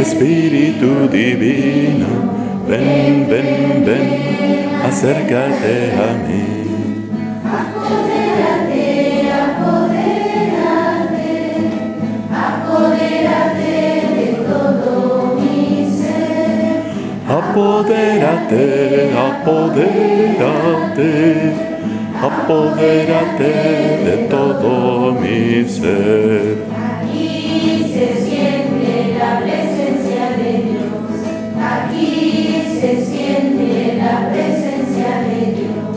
Espíritu Divino, ven, ven, ven, acércate a mí. Apodérate, apodérate, apodérate de todo mi ser. Aquí se siente la presencia de Dios. Aquí se siente la presencia de Dios.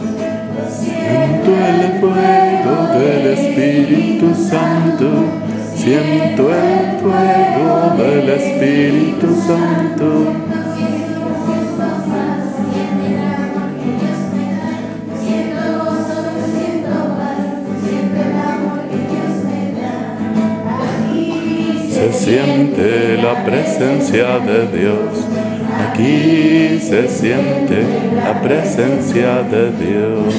Siento el fuego del Espíritu Santo, siento el fuego del Espíritu Santo. Siente la presencia de Dios. Aquí se siente la presencia de Dios.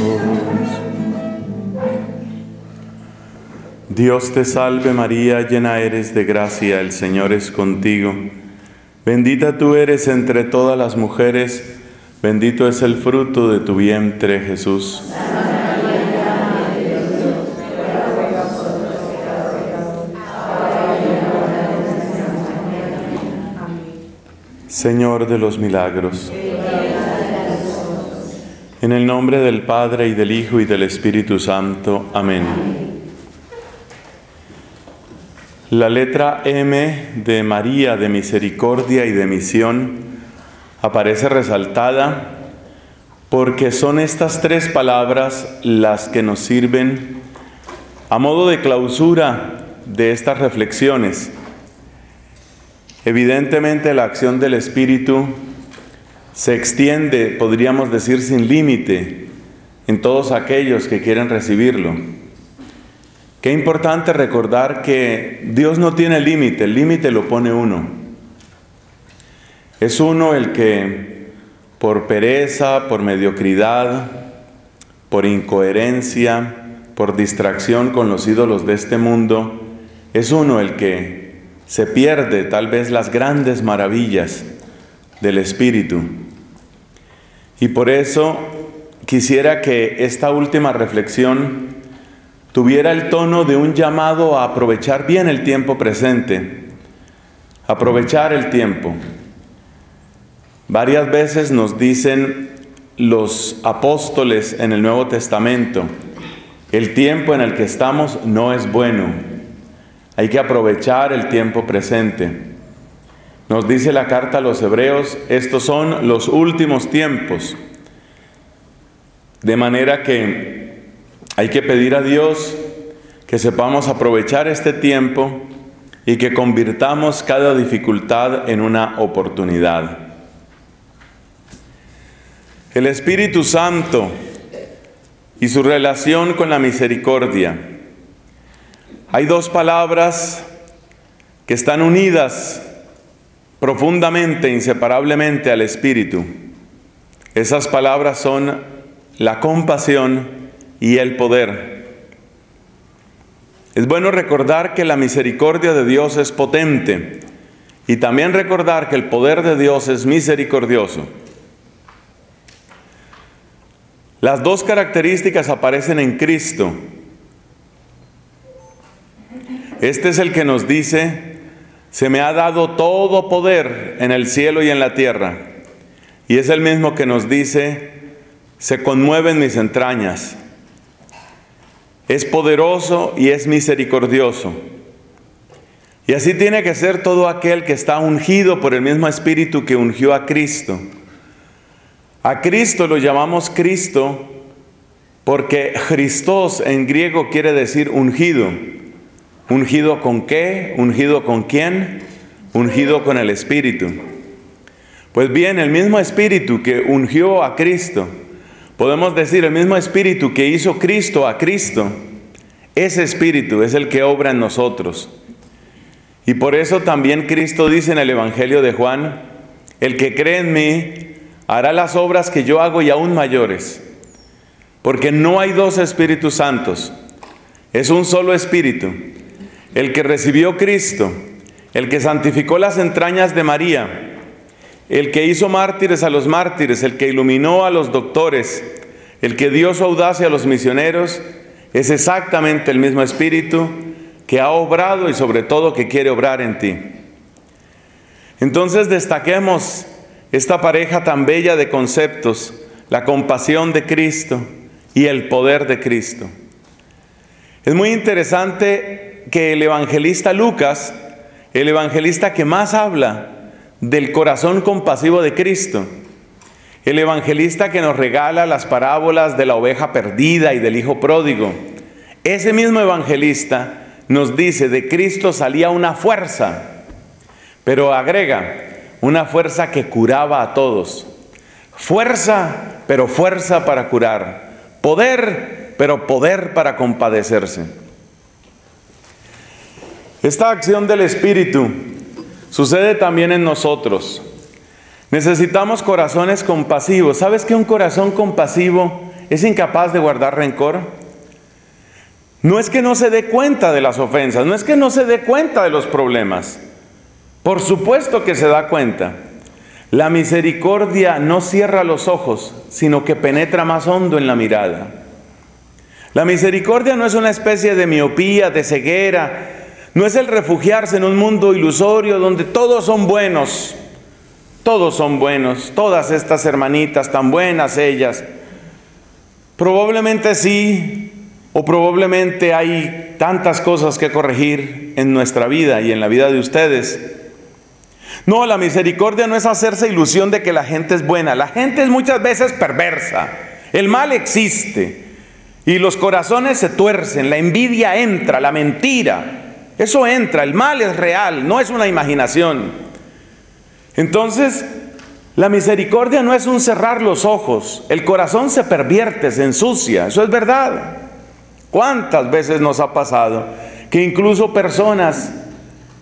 Dios te salve María, llena eres de gracia, el Señor es contigo. Bendita tú eres entre todas las mujeres, bendito es el fruto de tu vientre Jesús. Señor de los milagros. En el nombre del Padre y del Hijo y del Espíritu Santo. Amén. La letra M de María de misericordia y de misión aparece resaltada porque son estas tres palabras las que nos sirven a modo de clausura de estas reflexiones. Evidentemente la acción del Espíritu se extiende, podríamos decir, sin límite en todos aquellos que quieren recibirlo. Qué importante recordar que Dios no tiene límite, el límite lo pone uno. Es uno el que por pereza, por mediocridad, por incoherencia, por distracción con los ídolos de este mundo, es uno el que se pierde tal vez las grandes maravillas del Espíritu. Y por eso quisiera que esta última reflexión tuviera el tono de un llamado a aprovechar bien el tiempo presente, aprovechar el tiempo. Varias veces nos dicen los apóstoles en el Nuevo Testamento, el tiempo en el que estamos no es bueno, hay que aprovechar el tiempo presente. Nos dice la carta a los hebreos, estos son los últimos tiempos. De manera que hay que pedir a Dios que sepamos aprovechar este tiempo y que convirtamos cada dificultad en una oportunidad. El Espíritu Santo y su relación con la misericordia. Hay dos palabras que están unidas profundamente, inseparablemente al Espíritu. Esas palabras son la compasión y el poder. Es bueno recordar que la misericordia de Dios es potente y también recordar que el poder de Dios es misericordioso. Las dos características aparecen en Cristo. Este es el que nos dice, se me ha dado todo poder en el cielo y en la tierra. Y es el mismo que nos dice, se conmueven mis entrañas. Es poderoso y es misericordioso. Y así tiene que ser todo aquel que está ungido por el mismo Espíritu que ungió a Cristo. A Cristo lo llamamos Cristo porque Christos en griego quiere decir ungido. ¿Ungido con qué? ¿Ungido con quién? Ungido con el Espíritu. Pues bien, el mismo Espíritu que ungió a Cristo, podemos decir el mismo Espíritu que hizo Cristo a Cristo, ese Espíritu es el que obra en nosotros. Y por eso también Cristo dice en el Evangelio de Juan, el que cree en mí hará las obras que yo hago y aún mayores. Porque no hay dos Espíritus Santos, es un solo Espíritu. El que recibió Cristo, el que santificó las entrañas de María, el que hizo mártires a los mártires, el que iluminó a los doctores, el que dio su audacia a los misioneros, es exactamente el mismo Espíritu que ha obrado y sobre todo que quiere obrar en ti. Entonces destaquemos esta pareja tan bella de conceptos, la compasión de Cristo y el poder de Cristo. Es muy interesante que el evangelista Lucas, el evangelista que más habla del corazón compasivo de Cristo, el evangelista que nos regala las parábolas de la oveja perdida y del hijo pródigo, ese mismo evangelista nos dice, de Cristo salía una fuerza, pero agrega, una fuerza que curaba a todos. Fuerza, pero fuerza para curar. Poder, pero poder para compadecerse. Esta acción del Espíritu sucede también en nosotros. Necesitamos corazones compasivos. ¿Sabes que un corazón compasivo es incapaz de guardar rencor? No es que no se dé cuenta de las ofensas, no es que no se dé cuenta de los problemas. Por supuesto que se da cuenta. La misericordia no cierra los ojos, sino que penetra más hondo en la mirada. La misericordia no es una especie de miopía, de ceguera, no es el refugiarse en un mundo ilusorio donde todos son buenos, todos son buenos, todas estas hermanitas tan buenas ellas. Probablemente sí, o probablemente hay tantas cosas que corregir en nuestra vida y en la vida de ustedes. No, la misericordia no es hacerse ilusión de que la gente es buena. La gente es muchas veces perversa. El mal existe. Y los corazones se tuercen. La envidia entra, la mentira. Eso entra. El mal es real, no es una imaginación. Entonces, la misericordia no es un cerrar los ojos. El corazón se pervierte, se ensucia. Eso es verdad. ¿Cuántas veces nos ha pasado que incluso personas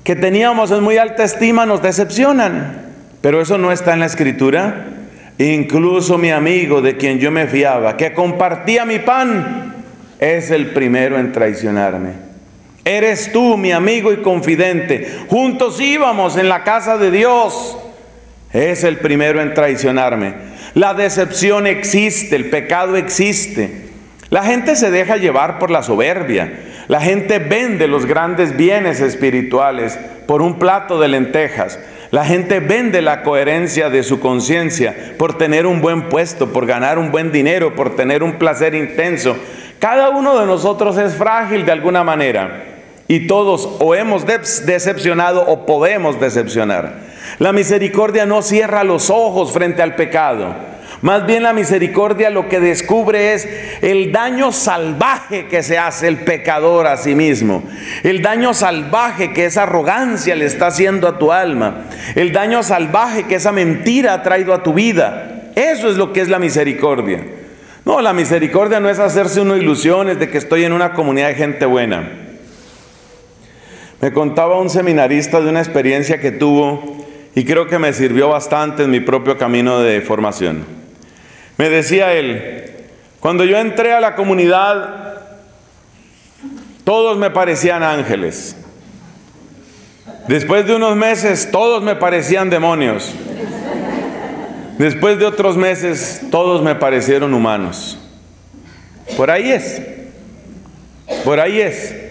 que teníamos en muy alta estima nos decepcionan? Pero eso no está en la escritura. Incluso mi amigo de quien yo me fiaba, que compartía mi pan, es el primero en traicionarme. Eres tú mi amigo y confidente. Juntos íbamos en la casa de Dios. Es el primero en traicionarme. La decepción existe, el pecado existe. La gente se deja llevar por la soberbia. La gente vende los grandes bienes espirituales por un plato de lentejas. La gente vende la coherencia de su conciencia por tener un buen puesto, por ganar un buen dinero, por tener un placer intenso. Cada uno de nosotros es frágil de alguna manera y todos o hemos decepcionado o podemos decepcionar. La misericordia no cierra los ojos frente al pecado. Más bien la misericordia lo que descubre es el daño salvaje que se hace el pecador a sí mismo. El daño salvaje que esa arrogancia le está haciendo a tu alma. El daño salvaje que esa mentira ha traído a tu vida. Eso es lo que es la misericordia. No, la misericordia no es hacerse uno ilusiones de que estoy en una comunidad de gente buena. Me contaba un seminarista de una experiencia que tuvo y creo que me sirvió bastante en mi propio camino de formación. Me decía él, cuando yo entré a la comunidad, todos me parecían ángeles. Después de unos meses, todos me parecían demonios. Después de otros meses, todos me parecieron humanos. Por ahí es. Por ahí es.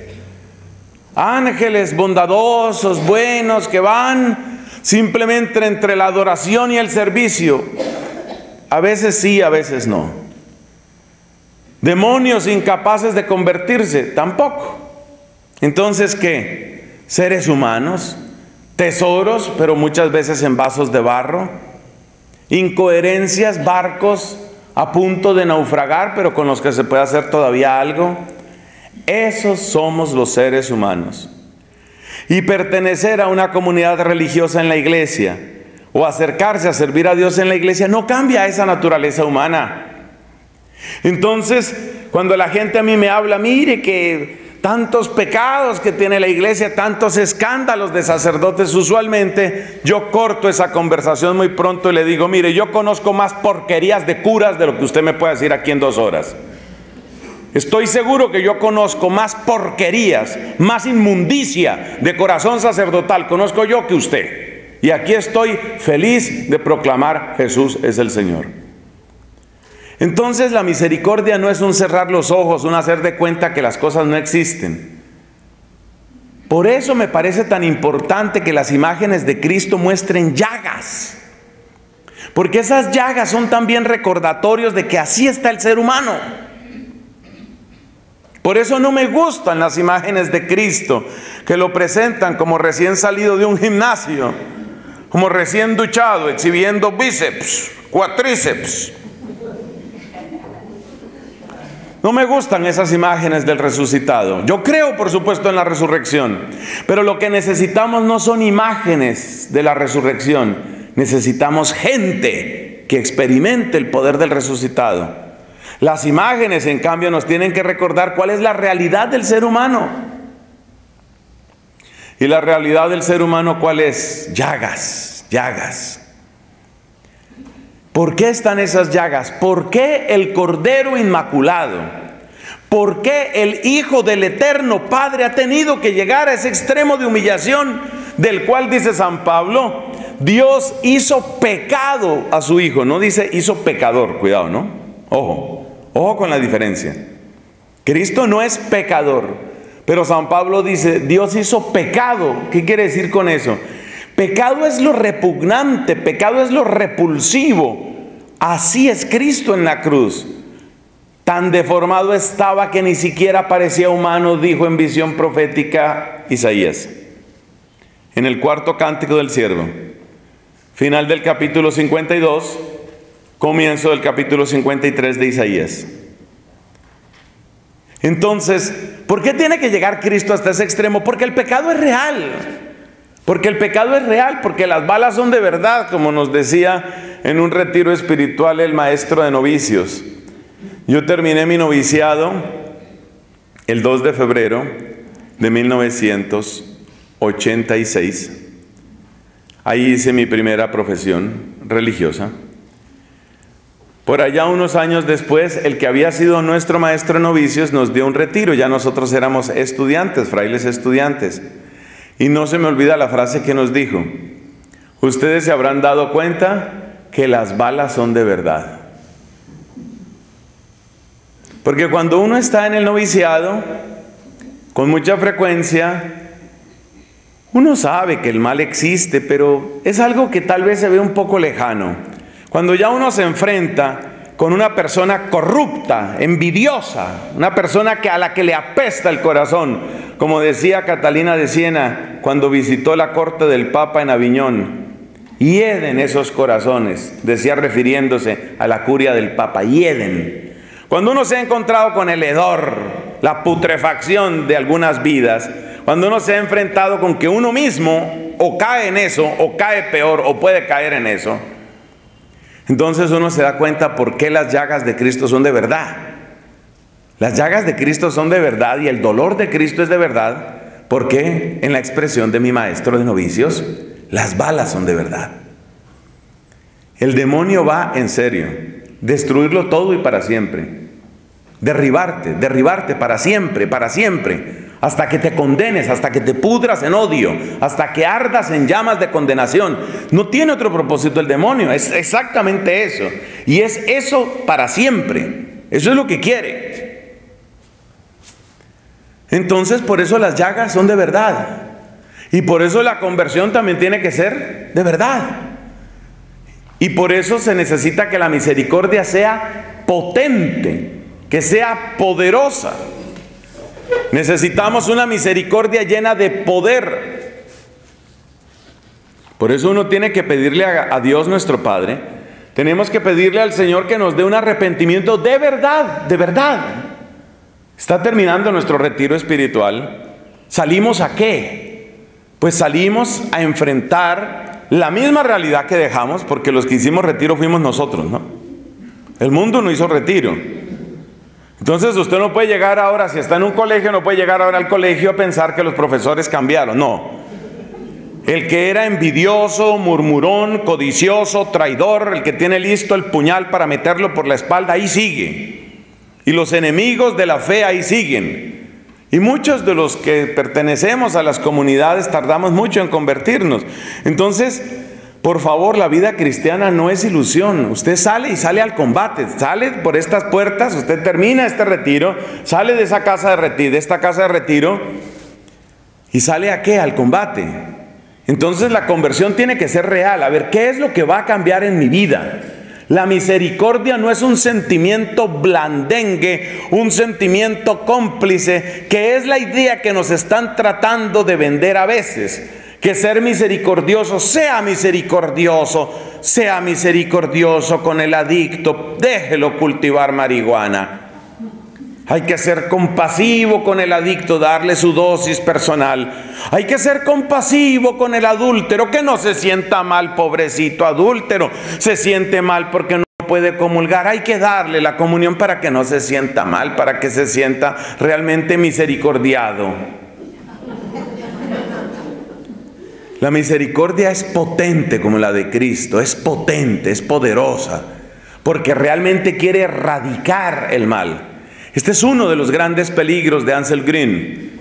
Ángeles bondadosos, buenos, que van simplemente entre la adoración y el servicio a veces sí, a veces no. Demonios incapaces de convertirse, tampoco. Entonces, ¿qué? Seres humanos, tesoros, pero muchas veces en vasos de barro, incoherencias, barcos a punto de naufragar, pero con los que se puede hacer todavía algo. Esos somos los seres humanos. Y pertenecer a una comunidad religiosa en la iglesia o acercarse a servir a Dios en la iglesia no cambia esa naturaleza humana. Entonces, cuando la gente a mí me habla, mire que tantos pecados que tiene la iglesia, tantos escándalos de sacerdotes, usualmente yo corto esa conversación muy pronto y le digo, mire, yo conozco más porquerías de curas de lo que usted me puede decir aquí en dos horas. Estoy seguro que yo conozco más porquerías, más inmundicia de corazón sacerdotal, conozco yo que usted. Y aquí estoy feliz de proclamar Jesús es el Señor. Entonces la misericordia no es un cerrar los ojos, un hacer de cuenta que las cosas no existen. Por eso me parece tan importante que las imágenes de Cristo muestren llagas. Porque esas llagas son también recordatorios de que así está el ser humano. Por eso no me gustan las imágenes de Cristo que lo presentan como recién salido de un gimnasio, como recién duchado, exhibiendo bíceps, cuatríceps. No me gustan esas imágenes del resucitado. Yo creo, por supuesto, en la resurrección, pero lo que necesitamos no son imágenes de la resurrección, necesitamos gente que experimente el poder del resucitado. Las imágenes, en cambio, nos tienen que recordar cuál es la realidad del ser humano. Y la realidad del ser humano, ¿cuál es? Llagas, llagas. ¿Por qué están esas llagas? ¿Por qué el Cordero Inmaculado? ¿Por qué el Hijo del Eterno Padre ha tenido que llegar a ese extremo de humillación del cual dice San Pablo, Dios hizo pecado a su Hijo? No dice hizo pecador, cuidado, ¿no? Ojo, ojo con la diferencia. Cristo no es pecador, pero San Pablo dice, Dios hizo pecado. ¿Qué quiere decir con eso? Pecado es lo repugnante, pecado es lo repulsivo. Así es Cristo en la cruz. Tan deformado estaba que ni siquiera parecía humano, dijo en visión profética Isaías. En el cuarto cántico del siervo, final del capítulo 52, comienzo del capítulo 53 de Isaías. Entonces, ¿por qué tiene que llegar Cristo hasta ese extremo? Porque el pecado es real. Porque el pecado es real, porque las balas son de verdad, como nos decía en un retiro espiritual el maestro de novicios. Yo terminé mi noviciado el 2 de febrero de 1986. Ahí hice mi primera profesión religiosa. Por allá unos años después, el que había sido nuestro maestro de novicios nos dio un retiro. Ya nosotros éramos estudiantes, frailes estudiantes. Y no se me olvida la frase que nos dijo. Ustedes se habrán dado cuenta que las balas son de verdad. Porque cuando uno está en el noviciado, con mucha frecuencia, uno sabe que el mal existe, pero es algo que tal vez se ve un poco lejano. Cuando ya uno se enfrenta con una persona corrupta, envidiosa, una persona que a la que le apesta el corazón, como decía Catalina de Siena cuando visitó la corte del Papa en Aviñón, hieden esos corazones, decía refiriéndose a la curia del Papa, hieden. Cuando uno se ha encontrado con el hedor, la putrefacción de algunas vidas, cuando uno se ha enfrentado con que uno mismo o cae en eso, o cae peor, o puede caer en eso, entonces uno se da cuenta por qué las llagas de Cristo son de verdad. Las llagas de Cristo son de verdad y el dolor de Cristo es de verdad porque en la expresión de mi maestro de novicios, las balas son de verdad. El demonio va en serio, destruirlo todo y para siempre. Derribarte, derribarte para siempre, para siempre hasta que te condenes, hasta que te pudras en odio, hasta que ardas en llamas de condenación. No tiene otro propósito el demonio, es exactamente eso. Y es eso para siempre. Eso es lo que quiere. Entonces, por eso las llagas son de verdad. Y por eso la conversión también tiene que ser de verdad. Y por eso se necesita que la misericordia sea potente, que sea poderosa. Necesitamos una misericordia llena de poder. Por eso uno tiene que pedirle a, Dios nuestro Padre, tenemos que pedirle al Señor que nos dé un arrepentimiento de verdad, de verdad. Está terminando nuestro retiro espiritual. ¿Salimos a qué? Pues salimos a enfrentar la misma realidad que dejamos, porque los que hicimos retiro fuimos nosotros, ¿no? El mundo no hizo retiro. Entonces usted no puede llegar ahora, si está en un colegio, no puede llegar ahora al colegio a pensar que los profesores cambiaron. No. El que era envidioso, murmurón, codicioso, traidor, el que tiene listo el puñal para meterlo por la espalda, ahí sigue. Y los enemigos de la fe ahí siguen. Y muchos de los que pertenecemos a las comunidades tardamos mucho en convertirnos. Entonces, por favor, la vida cristiana no es ilusión. Usted sale y sale al combate, sale por estas puertas, usted termina este retiro, sale de esa casa de retiro, de esta casa de retiro y sale a qué? Al combate. Entonces la conversión tiene que ser real. A ver, ¿qué es lo que va a cambiar en mi vida? La misericordia no es un sentimiento blandengue, un sentimiento cómplice, que es la idea que nos están tratando de vender a veces. Que ser misericordioso, sea misericordioso, sea misericordioso con el adicto, déjelo cultivar marihuana. Hay que ser compasivo con el adicto, darle su dosis personal. Hay que ser compasivo con el adúltero, que no se sienta mal, pobrecito adúltero. Se siente mal porque no puede comulgar. Hay que darle la comunión para que no se sienta mal, para que se sienta realmente misericordiado. La misericordia es potente como la de Cristo, es potente, es poderosa, porque realmente quiere erradicar el mal. Este es uno de los grandes peligros de Ansel Green,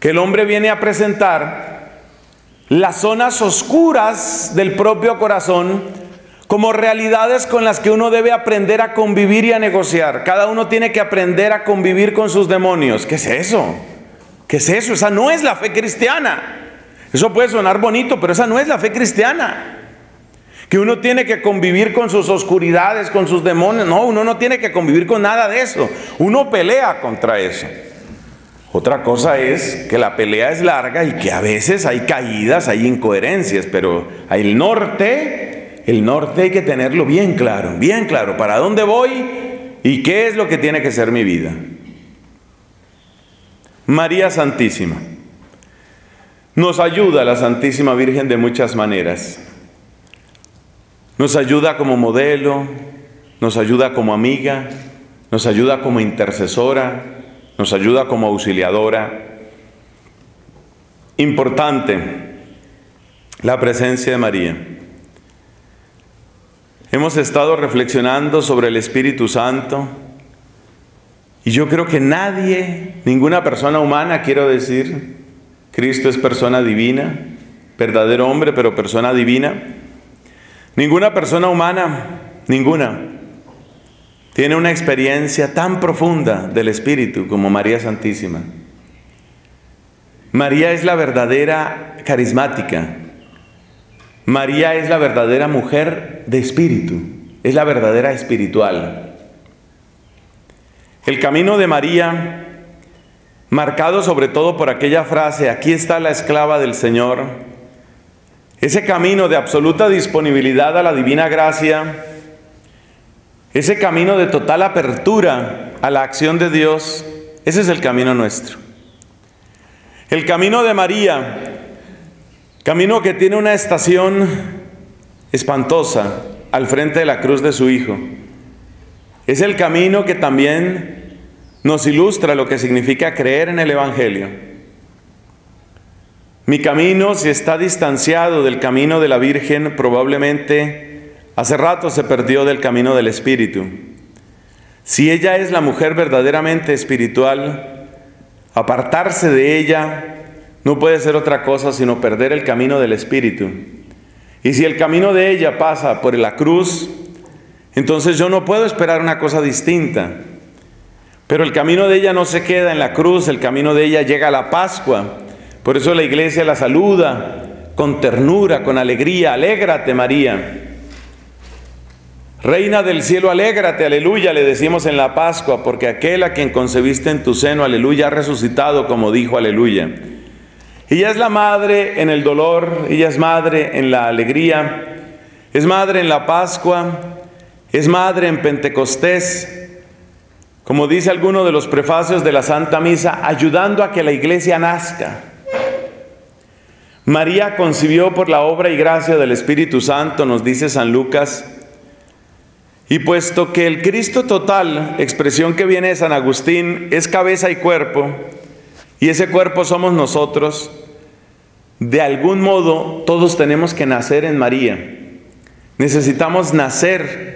que el hombre viene a presentar las zonas oscuras del propio corazón como realidades con las que uno debe aprender a convivir y a negociar. Cada uno tiene que aprender a convivir con sus demonios. ¿Qué es eso? ¿Qué es eso? Esa no es la fe cristiana. Eso puede sonar bonito, pero esa no es la fe cristiana. Que uno tiene que convivir con sus oscuridades, con sus demonios. No, uno no tiene que convivir con nada de eso. Uno pelea contra eso. Otra cosa es que la pelea es larga y que a veces hay caídas, hay incoherencias, pero el norte, el norte hay que tenerlo bien claro, bien claro, para dónde voy y qué es lo que tiene que ser mi vida. María Santísima. Nos ayuda la Santísima Virgen de muchas maneras. Nos ayuda como modelo, nos ayuda como amiga, nos ayuda como intercesora, nos ayuda como auxiliadora. Importante la presencia de María. Hemos estado reflexionando sobre el Espíritu Santo y yo creo que nadie, ninguna persona humana, quiero decir, Cristo es persona divina, verdadero hombre, pero persona divina. Ninguna persona humana, ninguna, tiene una experiencia tan profunda del Espíritu como María Santísima. María es la verdadera carismática. María es la verdadera mujer de espíritu. Es la verdadera espiritual. El camino de María, marcado sobre todo por aquella frase, aquí está la esclava del Señor, ese camino de absoluta disponibilidad a la divina gracia, ese camino de total apertura a la acción de Dios, ese es el camino nuestro. El camino de María, camino que tiene una estación espantosa al frente de la cruz de su Hijo, es el camino que también nos ilustra lo que significa creer en el Evangelio. Mi camino, si está distanciado del camino de la Virgen, probablemente hace rato se perdió del camino del Espíritu. Si ella es la mujer verdaderamente espiritual, apartarse de ella no puede ser otra cosa sino perder el camino del Espíritu. Y si el camino de ella pasa por la cruz, entonces yo no puedo esperar una cosa distinta. Pero el camino de ella no se queda en la cruz, el camino de ella llega a la Pascua. Por eso la iglesia la saluda con ternura, con alegría. Alégrate María. Reina del cielo, alégrate, aleluya, le decimos en la Pascua, porque aquel a quien concebiste en tu seno, aleluya, ha resucitado como dijo, aleluya. Ella es la madre en el dolor, ella es madre en la alegría, es madre en la Pascua, es madre en Pentecostés, como dice alguno de los prefacios de la Santa Misa, ayudando a que la iglesia nazca. María concibió por la obra y gracia del Espíritu Santo, nos dice San Lucas, Y puesto que el Cristo total, expresión que viene de San Agustín, es cabeza y cuerpo, y ese cuerpo somos nosotros, de algún modo todos tenemos que nacer en María. Necesitamos nacer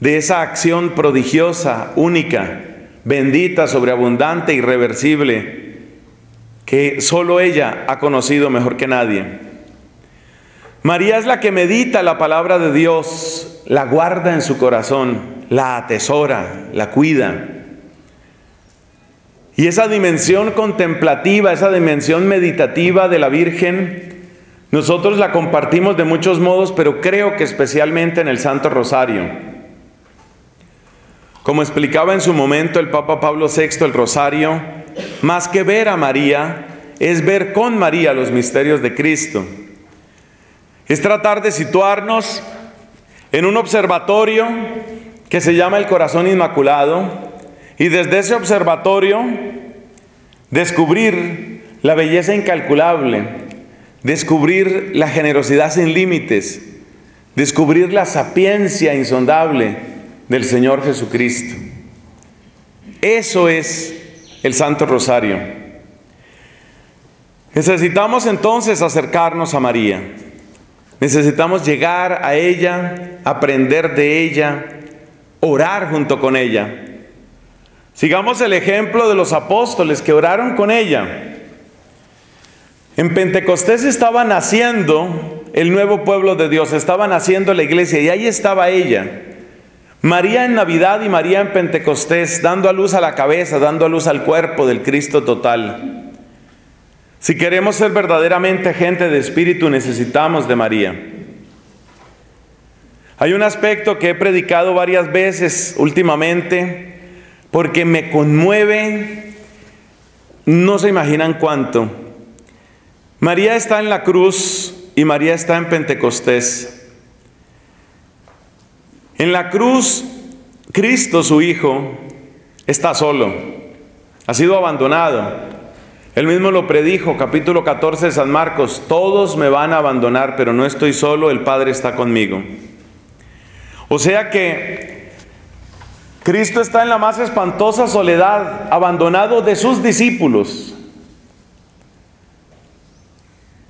de esa acción prodigiosa, única, bendita, sobreabundante, irreversible, que solo ella ha conocido mejor que nadie. María es la que medita la palabra de Dios, la guarda en su corazón, la atesora, la cuida. Y esa dimensión contemplativa, esa dimensión meditativa de la Virgen, nosotros la compartimos de muchos modos, pero creo que especialmente en el Santo Rosario. Como explicaba en su momento el Papa Pablo VI, el Rosario, más que ver a María, es ver con María los misterios de Cristo. Es tratar de situarnos en un observatorio que se llama el Corazón Inmaculado y desde ese observatorio descubrir la belleza incalculable, descubrir la generosidad sin límites, descubrir la sapiencia insondable del Señor Jesucristo. Eso es el Santo Rosario. Necesitamos entonces acercarnos a María. Necesitamos llegar a ella, aprender de ella, orar junto con ella. Sigamos el ejemplo de los apóstoles que oraron con ella. En Pentecostés estaba naciendo el nuevo pueblo de Dios, estaba naciendo la iglesia y ahí estaba ella. María en Navidad y María en Pentecostés, dando a luz a la cabeza, dando a luz al cuerpo del Cristo total. Si queremos ser verdaderamente gente de espíritu, necesitamos de María. Hay un aspecto que he predicado varias veces últimamente, porque me conmueve, no se imaginan cuánto. María está en la cruz y María está en Pentecostés. En la cruz, Cristo, su Hijo, está solo, ha sido abandonado. Él mismo lo predijo, capítulo 14 de San Marcos, todos me van a abandonar, pero no estoy solo, el Padre está conmigo. O sea que Cristo está en la más espantosa soledad, abandonado de sus discípulos,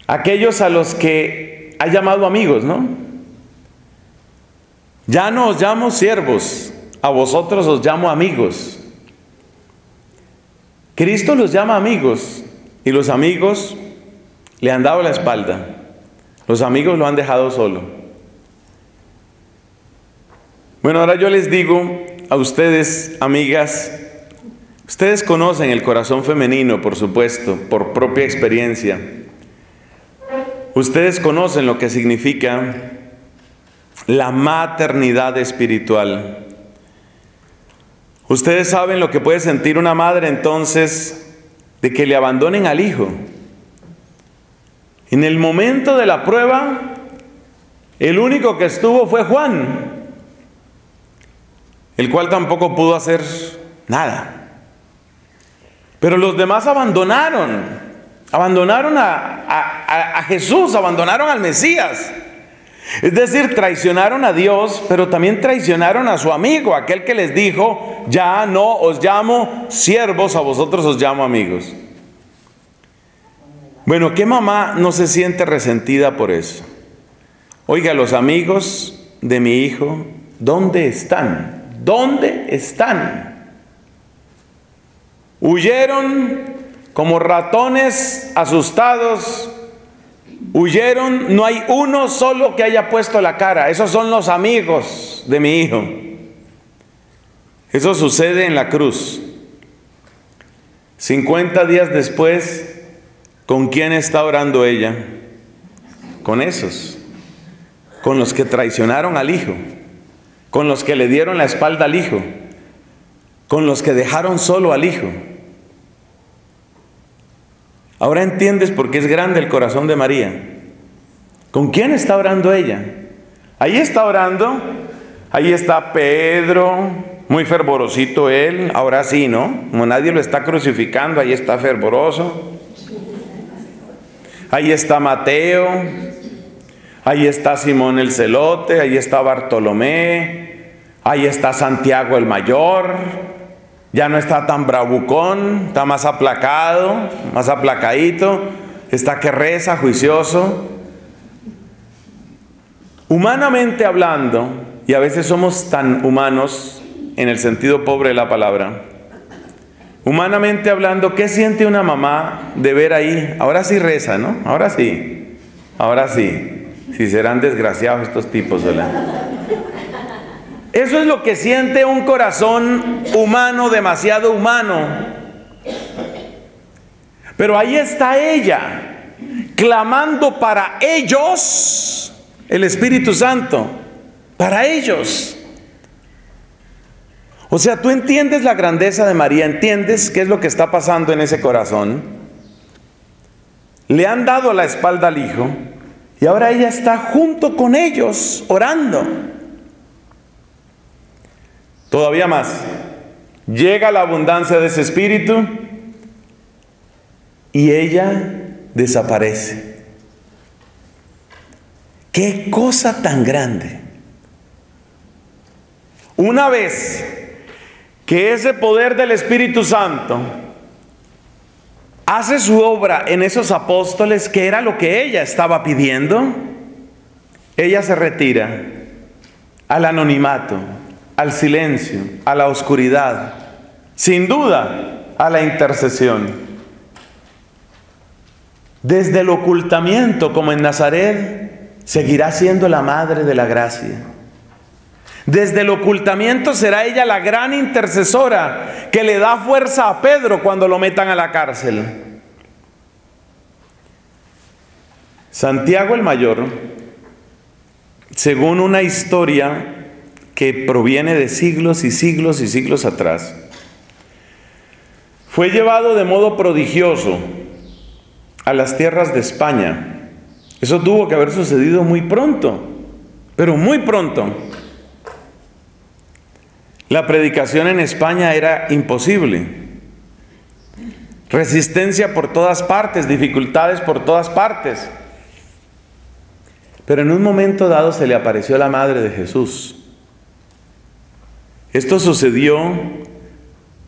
aquellos a los que ha llamado amigos, ¿no? Ya no os llamo siervos, a vosotros os llamo amigos. Cristo los llama amigos y los amigos le han dado la espalda. Los amigos lo han dejado solo. Bueno, ahora yo les digo a ustedes, amigas, ustedes conocen el corazón femenino, por supuesto, por propia experiencia. Ustedes conocen lo que significa la maternidad espiritual. Ustedes saben lo que puede sentir una madre entonces de que le abandonen al hijo. En el momento de la prueba, el único que estuvo fue Juan, el cual tampoco pudo hacer nada. Pero los demás abandonaron, abandonaron a, a, a Jesús, abandonaron al Mesías. Es decir, traicionaron a Dios, pero también traicionaron a su amigo, aquel que les dijo, ya no os llamo siervos, a vosotros os llamo amigos. Bueno, ¿qué mamá no se siente resentida por eso? Oiga, los amigos de mi hijo, ¿dónde están? ¿Dónde están? Huyeron como ratones asustados Huyeron, no hay uno solo que haya puesto la cara. Esos son los amigos de mi hijo. Eso sucede en la cruz. 50 días después, ¿con quién está orando ella? Con esos, con los que traicionaron al hijo, con los que le dieron la espalda al hijo, con los que dejaron solo al hijo. Ahora entiendes por qué es grande el corazón de María. ¿Con quién está orando ella? Ahí está orando, ahí está Pedro, muy fervorosito él, ahora sí, ¿no? Como nadie lo está crucificando, ahí está fervoroso. Ahí está Mateo, ahí está Simón el celote, ahí está Bartolomé, Ahí está Santiago el mayor, ya no está tan bravucón, está más aplacado, más aplacadito, está que reza, juicioso. Humanamente hablando, y a veces somos tan humanos en el sentido pobre de la palabra, humanamente hablando, ¿qué siente una mamá de ver ahí? Ahora sí reza, ¿no? Ahora sí, ahora sí. Si serán desgraciados estos tipos, ¿verdad? Eso es lo que siente un corazón humano, demasiado humano. Pero ahí está ella, clamando para ellos, el Espíritu Santo, para ellos. O sea, tú entiendes la grandeza de María, entiendes qué es lo que está pasando en ese corazón. Le han dado la espalda al Hijo y ahora ella está junto con ellos, orando. Todavía más. Llega la abundancia de ese espíritu y ella desaparece. Qué cosa tan grande. Una vez que ese poder del Espíritu Santo hace su obra en esos apóstoles, que era lo que ella estaba pidiendo, ella se retira al anonimato, al silencio, a la oscuridad, sin duda a la intercesión. Desde el ocultamiento, como en Nazaret, seguirá siendo la madre de la gracia. Desde el ocultamiento será ella la gran intercesora que le da fuerza a Pedro cuando lo metan a la cárcel. Santiago el Mayor, según una historia que proviene de siglos y siglos y siglos atrás, fue llevado de modo prodigioso a las tierras de España. Eso tuvo que haber sucedido muy pronto, pero muy pronto. La predicación en España era imposible. Resistencia por todas partes, dificultades por todas partes. Pero en un momento dado se le apareció la madre de Jesús. Esto sucedió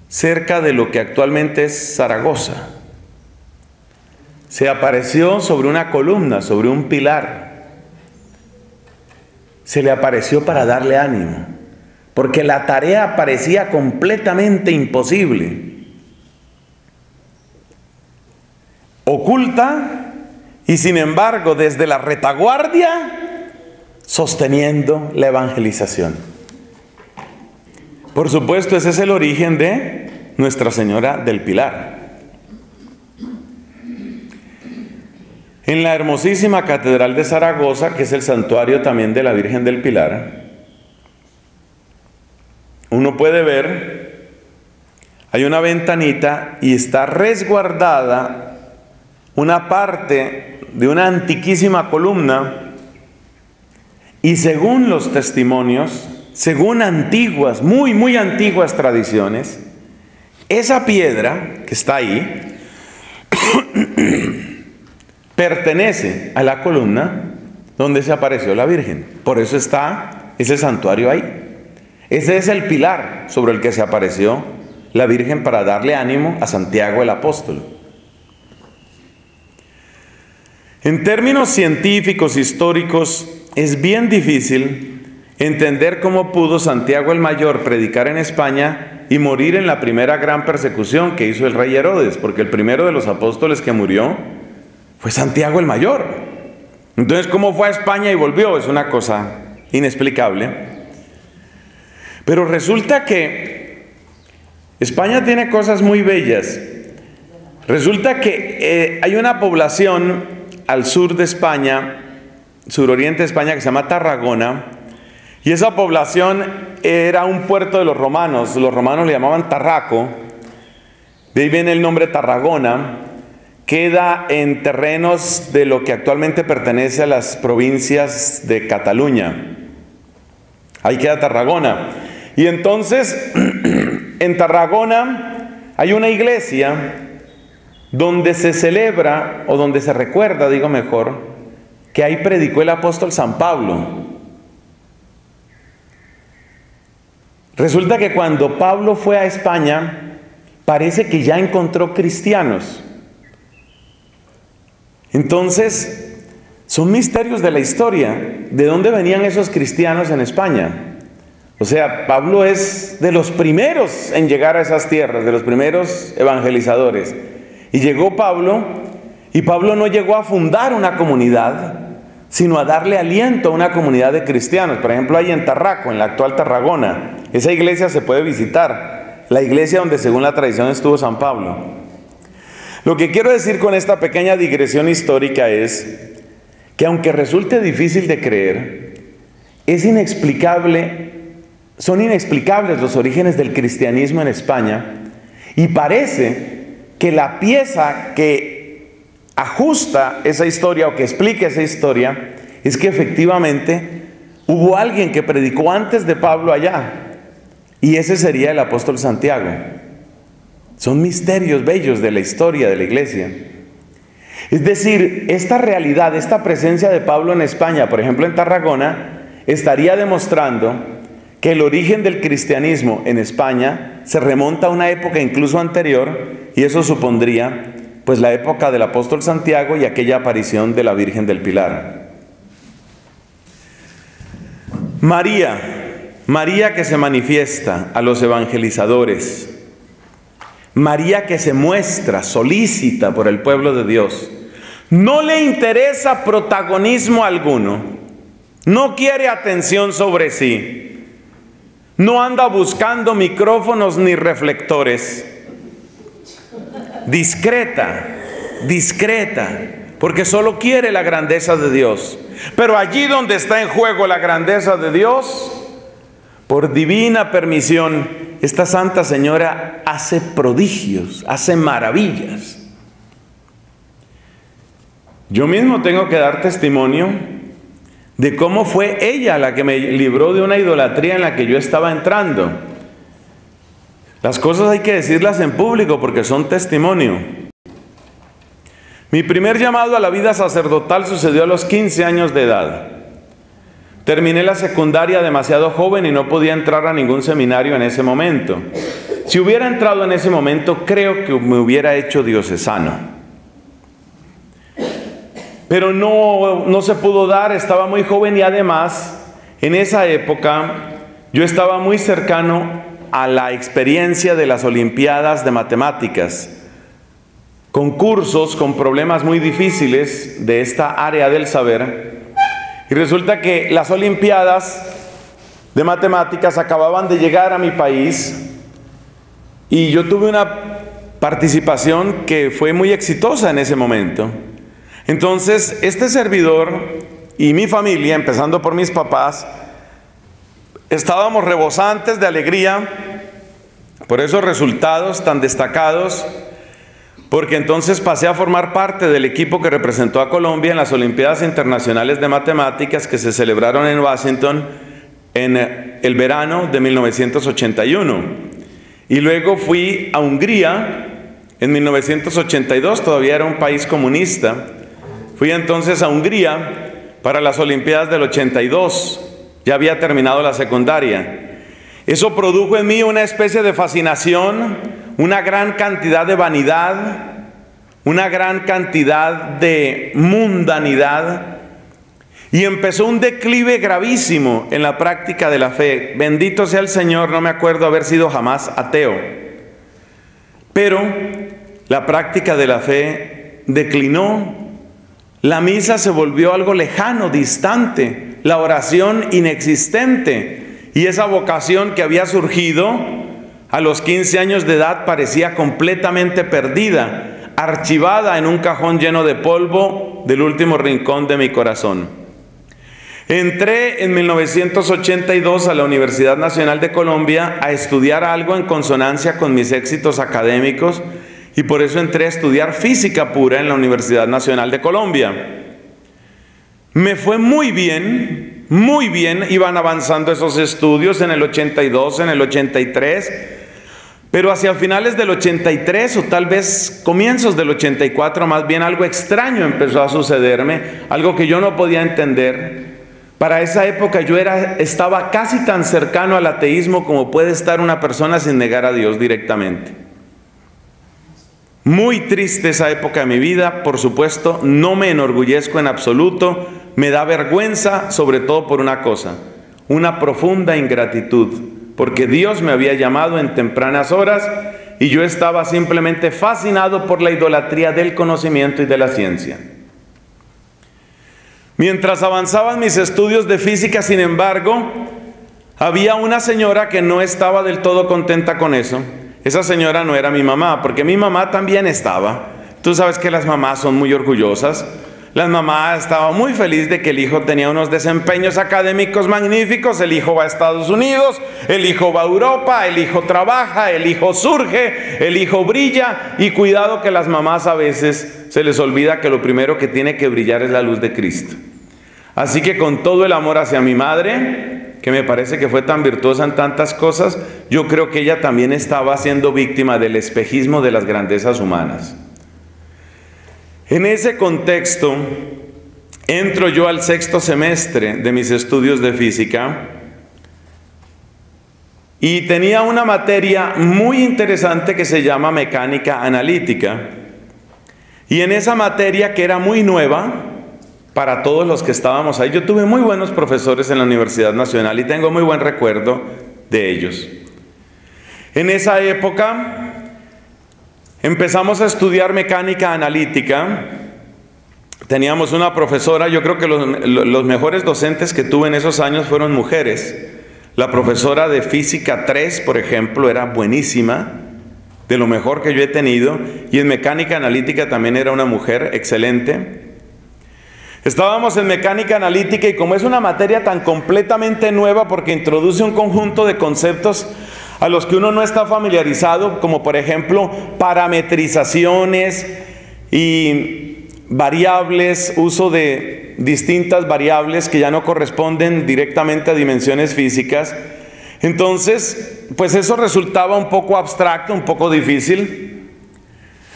cerca de lo que actualmente es Zaragoza. Se apareció sobre una columna, sobre un pilar. Se le apareció para darle ánimo porque la tarea parecía completamente imposible. Oculta y sin embargo desde la retaguardia sosteniendo la evangelización. Por supuesto, ese es el origen de Nuestra Señora del Pilar. En la hermosísima Catedral de Zaragoza, que es el santuario también de la Virgen del Pilar, uno puede ver, hay una ventanita y está resguardada una parte de una antiquísima columna y según los testimonios, según antiguas, muy, muy antiguas tradiciones, esa piedra que está ahí pertenece a la columna donde se apareció la Virgen. Por eso está ese santuario ahí. Ese es el pilar sobre el que se apareció la Virgen para darle ánimo a Santiago el apóstol. En términos científicos, históricos, es bien difícil entender cómo pudo Santiago el Mayor predicar en España y morir en la primera gran persecución que hizo el rey Herodes, porque el primero de los apóstoles que murió fue Santiago el Mayor. Entonces, ¿cómo fue a España y volvió? Es una cosa inexplicable. Pero resulta que España tiene cosas muy bellas. Resulta que eh, hay una población al sur de España, suroriente de España, que se llama Tarragona, y esa población era un puerto de los romanos, los romanos le llamaban Tarraco, de ahí viene el nombre Tarragona, queda en terrenos de lo que actualmente pertenece a las provincias de Cataluña. Ahí queda Tarragona. Y entonces, en Tarragona hay una iglesia donde se celebra, o donde se recuerda, digo mejor, que ahí predicó el apóstol San Pablo. Resulta que cuando Pablo fue a España, parece que ya encontró cristianos. Entonces, son misterios de la historia. ¿De dónde venían esos cristianos en España? O sea, Pablo es de los primeros en llegar a esas tierras, de los primeros evangelizadores. Y llegó Pablo, y Pablo no llegó a fundar una comunidad, sino a darle aliento a una comunidad de cristianos. Por ejemplo, ahí en Tarraco, en la actual Tarragona, esa iglesia se puede visitar, la iglesia donde según la tradición estuvo San Pablo. Lo que quiero decir con esta pequeña digresión histórica es que aunque resulte difícil de creer, es inexplicable, son inexplicables los orígenes del cristianismo en España y parece que la pieza que ajusta esa historia o que explica esa historia es que efectivamente hubo alguien que predicó antes de Pablo allá y ese sería el apóstol Santiago. Son misterios bellos de la historia de la iglesia. Es decir, esta realidad, esta presencia de Pablo en España, por ejemplo en Tarragona, estaría demostrando que el origen del cristianismo en España se remonta a una época incluso anterior y eso supondría pues la época del apóstol Santiago y aquella aparición de la Virgen del Pilar. María, María que se manifiesta a los evangelizadores, María que se muestra solícita por el pueblo de Dios, no le interesa protagonismo alguno, no quiere atención sobre sí, no anda buscando micrófonos ni reflectores, discreta, discreta, porque solo quiere la grandeza de Dios. Pero allí donde está en juego la grandeza de Dios, por divina permisión, esta Santa Señora hace prodigios, hace maravillas. Yo mismo tengo que dar testimonio de cómo fue ella la que me libró de una idolatría en la que yo estaba entrando. Las cosas hay que decirlas en público porque son testimonio. Mi primer llamado a la vida sacerdotal sucedió a los 15 años de edad. Terminé la secundaria demasiado joven y no podía entrar a ningún seminario en ese momento. Si hubiera entrado en ese momento, creo que me hubiera hecho diocesano. Pero no, no se pudo dar, estaba muy joven y además, en esa época, yo estaba muy cercano a la experiencia de las Olimpiadas de Matemáticas, concursos con problemas muy difíciles de esta área del saber. Y resulta que las Olimpiadas de Matemáticas acababan de llegar a mi país y yo tuve una participación que fue muy exitosa en ese momento. Entonces, este servidor y mi familia, empezando por mis papás, estábamos rebosantes de alegría por esos resultados tan destacados, porque entonces pasé a formar parte del equipo que representó a Colombia en las Olimpiadas Internacionales de Matemáticas que se celebraron en Washington en el verano de 1981. Y luego fui a Hungría en 1982, todavía era un país comunista. Fui entonces a Hungría para las Olimpiadas del 82. Ya había terminado la secundaria. Eso produjo en mí una especie de fascinación, una gran cantidad de vanidad, una gran cantidad de mundanidad. Y empezó un declive gravísimo en la práctica de la fe. Bendito sea el Señor, no me acuerdo haber sido jamás ateo. Pero la práctica de la fe declinó. La misa se volvió algo lejano, distante. La oración inexistente. Y esa vocación que había surgido a los 15 años de edad parecía completamente perdida, archivada en un cajón lleno de polvo del último rincón de mi corazón. Entré en 1982 a la Universidad Nacional de Colombia a estudiar algo en consonancia con mis éxitos académicos y por eso entré a estudiar física pura en la Universidad Nacional de Colombia. Me fue muy bien, muy bien, iban avanzando esos estudios en el 82, en el 83, pero hacia finales del 83 o tal vez comienzos del 84, más bien algo extraño empezó a sucederme, algo que yo no podía entender, Para esa época yo era, estaba casi tan cercano al ateísmo como puede estar una persona sin negar a Dios directamente. Muy triste esa época de mi vida, por supuesto, no me enorgullezco en absoluto, me da vergüenza sobre todo por una cosa, una profunda ingratitud, porque Dios me había llamado en tempranas horas y yo estaba simplemente fascinado por la idolatría del conocimiento y de la ciencia. Mientras avanzaban mis estudios de física, sin embargo, había una señora que no estaba del todo contenta con eso. Esa señora no era mi mamá, porque mi mamá también estaba. Tú sabes que las mamás son muy orgullosas. Las mamás estaban muy feliz de que el hijo tenía unos desempeños académicos magníficos. El hijo va a Estados Unidos, el hijo va a Europa, el hijo trabaja, el hijo surge, el hijo brilla. Y cuidado que las mamás a veces se les olvida que lo primero que tiene que brillar es la luz de Cristo. Así que con todo el amor hacia mi madre, que me parece que fue tan virtuosa en tantas cosas, yo creo que ella también estaba siendo víctima del espejismo de las grandezas humanas. En ese contexto, entro yo al sexto semestre de mis estudios de física y tenía una materia muy interesante que se llama mecánica analítica. Y en esa materia que era muy nueva, para todos los que estábamos ahí. Yo tuve muy buenos profesores en la Universidad Nacional y tengo muy buen recuerdo de ellos. En esa época empezamos a estudiar mecánica analítica. Teníamos una profesora, yo creo que los, mejores docentes que tuve en esos años fueron mujeres. La profesora de física 3, por ejemplo, era buenísima, de lo mejor que yo he tenido, y en mecánica analítica también era una mujer excelente. Estábamos en mecánica analítica y como es una materia tan completamente nueva porque introduce un conjunto de conceptos a los que uno no está familiarizado, como por ejemplo parametrizaciones y variables, uso de distintas variables que ya no corresponden directamente a dimensiones físicas. Entonces, pues eso resultaba un poco abstracto, un poco difícil.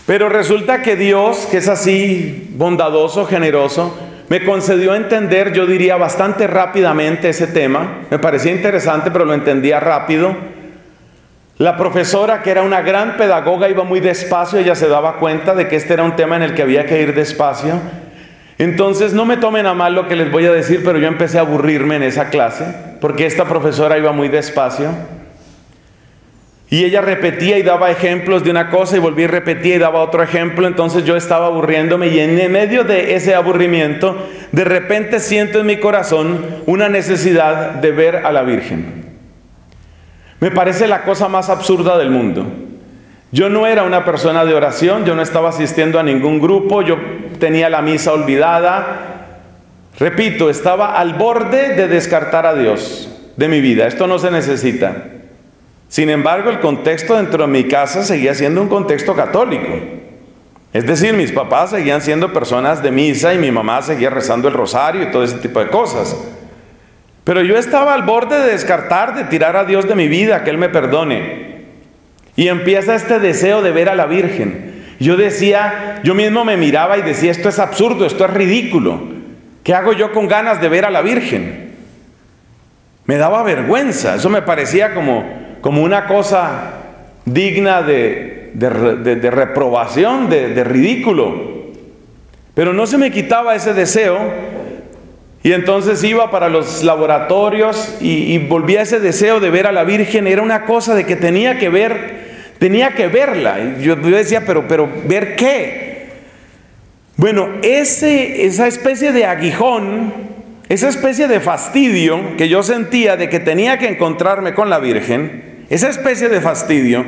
Pero resulta que Dios, que es así bondadoso, generoso, me concedió entender, yo diría bastante rápidamente ese tema. Me parecía interesante, pero lo entendía rápido. La profesora, que era una gran pedagoga, iba muy despacio, ella se daba cuenta de que este era un tema en el que había que ir despacio. Entonces, no me tomen a mal lo que les voy a decir, pero yo empecé a aburrirme en esa clase, porque esta profesora iba muy despacio. Y ella repetía y daba ejemplos de una cosa y volvía y repetía y daba otro ejemplo. Entonces yo estaba aburriéndome y en medio de ese aburrimiento, de repente siento en mi corazón una necesidad de ver a la Virgen. Me parece la cosa más absurda del mundo. Yo no era una persona de oración, yo no estaba asistiendo a ningún grupo, yo tenía la misa olvidada. Repito, estaba al borde de descartar a Dios de mi vida. Esto no se necesita. Sin embargo, el contexto dentro de mi casa seguía siendo un contexto católico. Es decir, mis papás seguían siendo personas de misa y mi mamá seguía rezando el rosario y todo ese tipo de cosas. Pero yo estaba al borde de descartar, de tirar a Dios de mi vida, que Él me perdone. Y empieza este deseo de ver a la Virgen. Yo decía, yo mismo me miraba y decía, esto es absurdo, esto es ridículo. ¿Qué hago yo con ganas de ver a la Virgen? Me daba vergüenza, eso me parecía como, como una cosa digna de, de, de, de reprobación, de, ridículo. Pero no se me quitaba ese deseo y entonces iba para los laboratorios y, volvía ese deseo de ver a la Virgen. Era una cosa de que tenía que ver, tenía que verla. Yo, yo decía, pero, pero, ¿ver qué? Bueno, ese, esa especie de aguijón, esa especie de fastidio que yo sentía de que tenía que encontrarme con la Virgen, esa especie de fastidio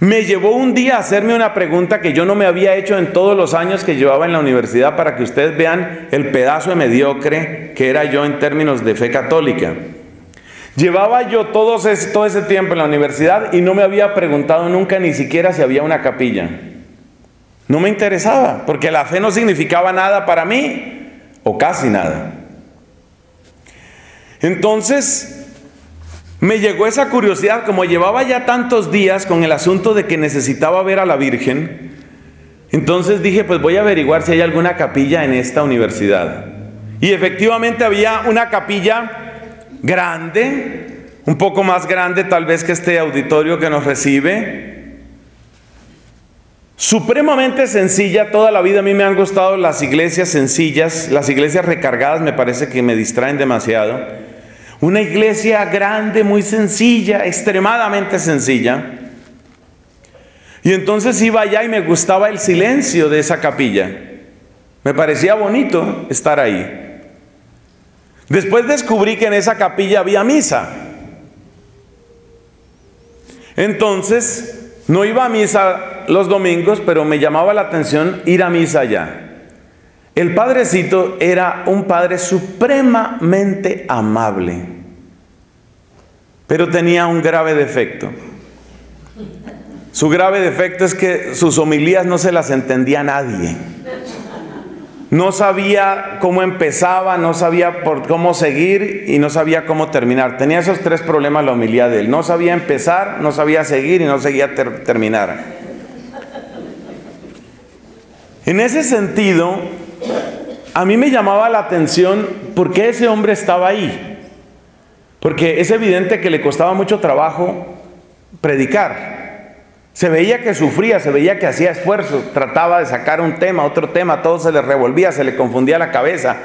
me llevó un día a hacerme una pregunta que yo no me había hecho en todos los años que llevaba en la universidad para que ustedes vean el pedazo de mediocre que era yo en términos de fe católica. Llevaba yo todo ese, todo ese tiempo en la universidad y no me había preguntado nunca ni siquiera si había una capilla. No me interesaba, porque la fe no significaba nada para mí, o casi nada. Entonces, me llegó esa curiosidad, como llevaba ya tantos días con el asunto de que necesitaba ver a la Virgen, entonces dije, pues voy a averiguar si hay alguna capilla en esta universidad. Y efectivamente había una capilla grande, un poco más grande tal vez que este auditorio que nos recibe. Supremamente sencilla, toda la vida a mí me han gustado las iglesias sencillas, las iglesias recargadas me parece que me distraen demasiado. Una iglesia grande, muy sencilla, extremadamente sencilla. Y entonces iba allá y me gustaba el silencio de esa capilla. Me parecía bonito estar ahí. Después descubrí que en esa capilla había misa. Entonces, no iba a misa los domingos, pero me llamaba la atención ir a misa allá. El padrecito era un padre supremamente amable, pero tenía un grave defecto. Su grave defecto es que sus homilías no se las entendía nadie. No sabía cómo empezaba, no sabía por cómo seguir y no sabía cómo terminar. Tenía esos tres problemas la homilía de él. No sabía empezar, no sabía seguir y no sabía ter terminar. En ese sentido, a mí me llamaba la atención por qué ese hombre estaba ahí. Porque es evidente que le costaba mucho trabajo predicar. Se veía que sufría, se veía que hacía esfuerzos, trataba de sacar un tema, otro tema, todo se le revolvía, se le confundía la cabeza.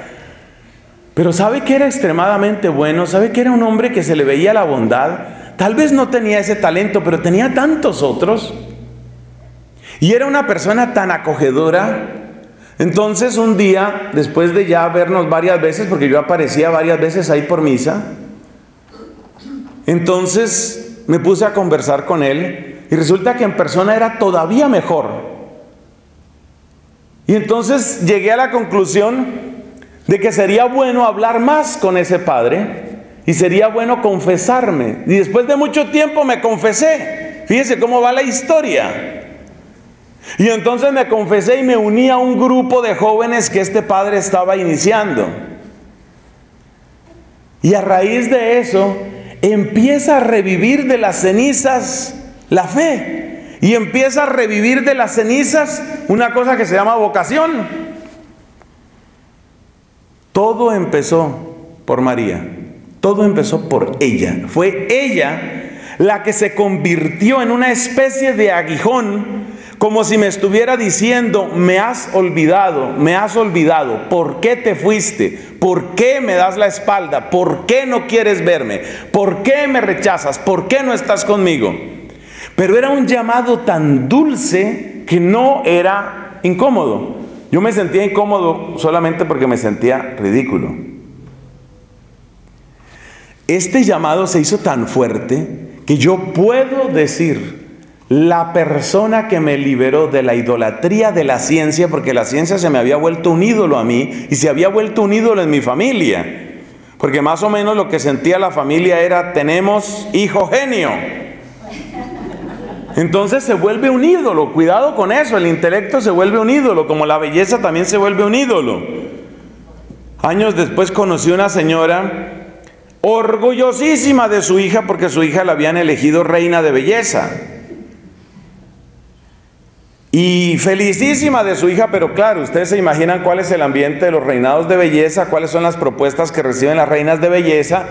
Pero sabe que era extremadamente bueno, sabe que era un hombre que se le veía la bondad. Tal vez no tenía ese talento, pero tenía tantos otros. Y era una persona tan acogedora. Entonces un día, después de ya vernos varias veces, porque yo aparecía varias veces ahí por misa, entonces me puse a conversar con él y resulta que en persona era todavía mejor. Y entonces llegué a la conclusión de que sería bueno hablar más con ese padre y sería bueno confesarme. Y después de mucho tiempo me confesé. Fíjese cómo va la historia. Y entonces me confesé y me uní a un grupo de jóvenes que este padre estaba iniciando. Y a raíz de eso empieza a revivir de las cenizas la fe. Y empieza a revivir de las cenizas una cosa que se llama vocación. Todo empezó por María. Todo empezó por ella. Fue ella la que se convirtió en una especie de aguijón, como si me estuviera diciendo, me has olvidado, me has olvidado, ¿por qué te fuiste? ¿Por qué me das la espalda? ¿Por qué no quieres verme? ¿Por qué me rechazas? ¿Por qué no estás conmigo? Pero era un llamado tan dulce que no era incómodo. Yo me sentía incómodo solamente porque me sentía ridículo. Este llamado se hizo tan fuerte que yo puedo decir, la persona que me liberó de la idolatría de la ciencia, porque la ciencia se me había vuelto un ídolo a mí y se había vuelto un ídolo en mi familia. Porque más o menos lo que sentía la familia era, tenemos hijo genio. Entonces se vuelve un ídolo, cuidado con eso, el intelecto se vuelve un ídolo, como la belleza también se vuelve un ídolo. Años después conocí una señora orgullosísima de su hija porque su hija la habían elegido reina de belleza. Y felicísima de su hija, pero claro, ustedes se imaginan cuál es el ambiente de los reinados de belleza, cuáles son las propuestas que reciben las reinas de belleza.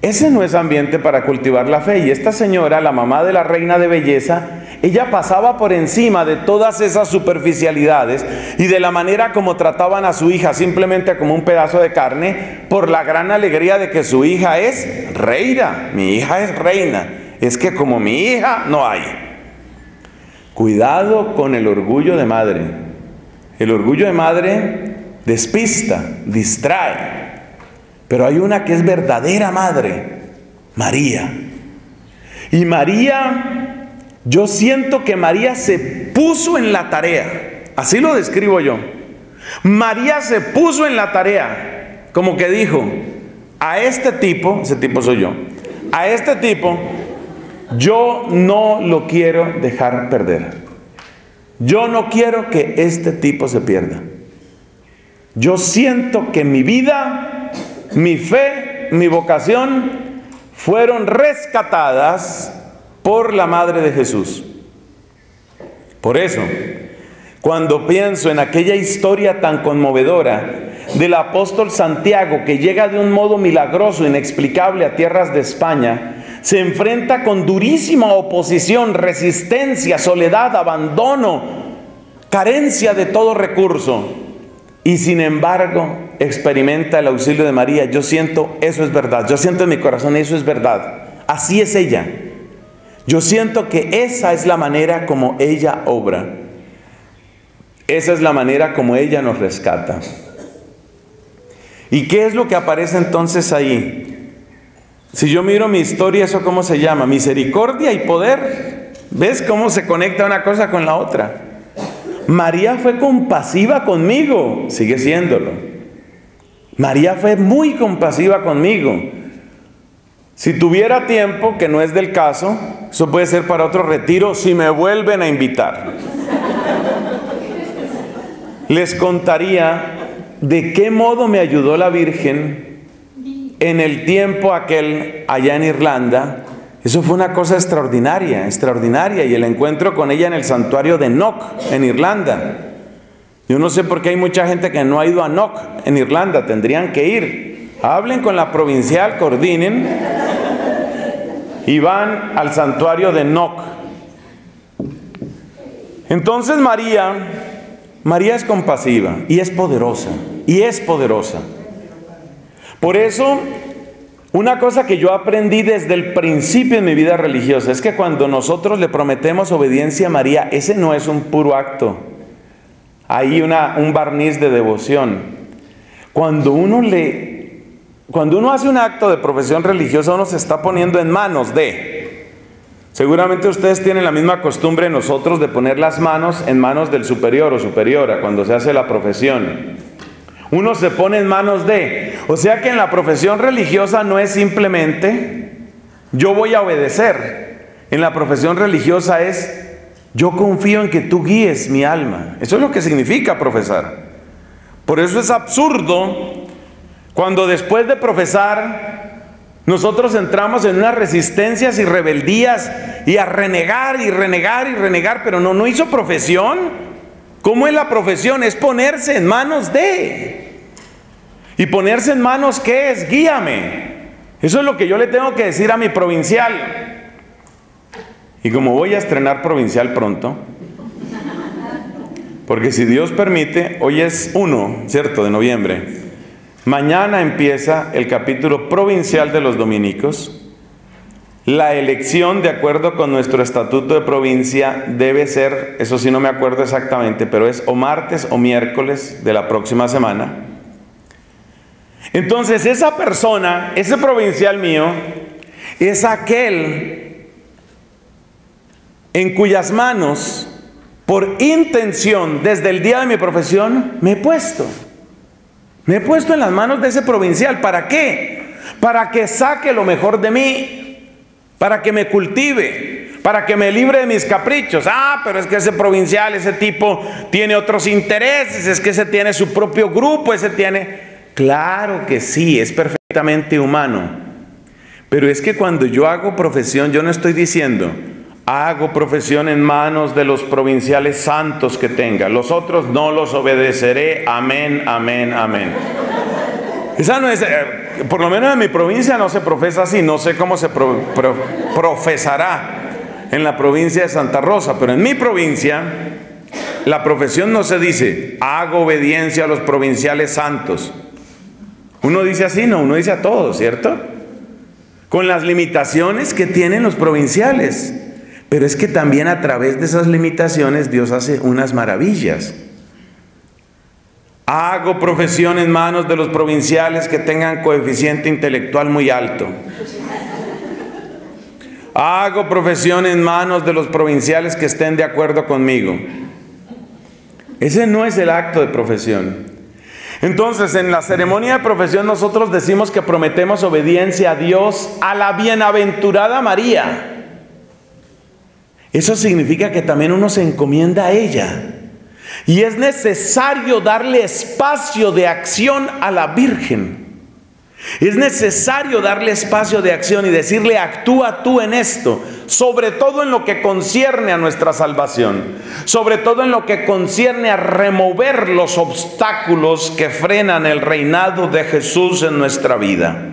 Ese no es ambiente para cultivar la fe. Y esta señora, la mamá de la reina de belleza, ella pasaba por encima de todas esas superficialidades y de la manera como trataban a su hija simplemente como un pedazo de carne, por la gran alegría de que su hija es reina. Mi hija es reina. Es que como mi hija no hay. Cuidado con el orgullo de madre. El orgullo de madre despista, distrae. Pero hay una que es verdadera madre, María. Y María, yo siento que María se puso en la tarea. Así lo describo yo. María se puso en la tarea. Como que dijo, a este tipo, ese tipo soy yo, a este tipo yo no lo quiero dejar perder. Yo no quiero que este tipo se pierda. Yo siento que mi vida, mi fe, mi vocación fueron rescatadas por la Madre de Jesús. Por eso, cuando pienso en aquella historia tan conmovedora del apóstol Santiago que llega de un modo milagroso, inexplicable a tierras de España, se enfrenta con durísima oposición, resistencia, soledad, abandono, carencia de todo recurso. Y sin embargo, experimenta el auxilio de María. Yo siento, eso es verdad. Yo siento en mi corazón, eso es verdad. Así es ella. Yo siento que esa es la manera como ella obra. Esa es la manera como ella nos rescata. ¿Y qué es lo que aparece entonces ahí? Si yo miro mi historia, ¿eso cómo se llama? Misericordia y poder. ¿Ves cómo se conecta una cosa con la otra? María fue compasiva conmigo, sigue siéndolo. María fue muy compasiva conmigo. Si tuviera tiempo, que no es del caso, eso puede ser para otro retiro, si me vuelven a invitar. Les contaría de qué modo me ayudó la Virgen en el tiempo aquel allá en Irlanda. Eso fue una cosa extraordinaria, extraordinaria. Y el encuentro con ella en el santuario de Knock, en Irlanda. Yo no sé por qué hay mucha gente que no ha ido a Knock, en Irlanda. Tendrían que ir. Hablen con la provincial, coordinen y van al santuario de Knock. Entonces María, María es compasiva y es poderosa, y es poderosa. Por eso, una cosa que yo aprendí desde el principio en mi vida religiosa es que cuando nosotros le prometemos obediencia a María, ese no es un puro acto. Hay un barniz de devoción. Cuando uno le cuando uno hace un acto de profesión religiosa, uno se está poniendo en manos de. Seguramente ustedes tienen la misma costumbre nosotros de poner las manos en manos del superior o superiora cuando se hace la profesión. Uno se pone en manos de. O sea que en la profesión religiosa no es simplemente yo voy a obedecer. En la profesión religiosa es yo confío en que tú guíes mi alma. Eso es lo que significa profesar. Por eso es absurdo cuando después de profesar, nosotros entramos en unas resistencias y rebeldías y a renegar y renegar y renegar, pero no, no hizo profesión. ¿Cómo es la profesión? Es ponerse en manos de. ¿Y ponerse en manos qué es? Guíame. Eso es lo que yo le tengo que decir a mi provincial. Y como voy a estrenar provincial pronto, porque si Dios permite, hoy es 1, ¿cierto? De noviembre. Mañana empieza el capítulo provincial de los dominicos. La elección, de acuerdo con nuestro estatuto de provincia, debe ser, eso sí no me acuerdo exactamente, pero es o martes o miércoles de la próxima semana. Entonces, esa persona, ese provincial mío, es aquel en cuyas manos, por intención, desde el día de mi profesión, me he puesto. Me he puesto en las manos de ese provincial. ¿Para qué? Para que saque lo mejor de mí. Para que me cultive. Para que me libre de mis caprichos. Ah, pero es que ese provincial, ese tipo tiene otros intereses. Es que ese tiene su propio grupo. Ese tiene... Claro que sí, es perfectamente humano. Pero es que cuando yo hago profesión, yo no estoy diciendo, hago profesión en manos de los provinciales santos que tenga. Los otros no los obedeceré. Amén, amén, amén. Esa no es, eh, por lo menos en mi provincia no se profesa así, no sé cómo se pro- pro- profesará en la provincia de Santa Rosa, pero en mi provincia la profesión no se dice, hago obediencia a los provinciales santos. Uno dice así, no, uno dice a todos, ¿cierto? Con las limitaciones que tienen los provinciales. Pero es que también a través de esas limitaciones Dios hace unas maravillas. Hago profesión en manos de los provinciales que tengan coeficiente intelectual muy alto. Hago profesión en manos de los provinciales que estén de acuerdo conmigo. Ese no es el acto de profesión. Entonces, en la ceremonia de profesión nosotros decimos que prometemos obediencia a Dios, a la bienaventurada María. Eso significa que también uno se encomienda a ella. Y es necesario darle espacio de acción a la Virgen. Es necesario darle espacio de acción y decirle, actúa tú en esto, sobre todo en lo que concierne a nuestra salvación, sobre todo en lo que concierne a remover los obstáculos que frenan el reinado de Jesús en nuestra vida.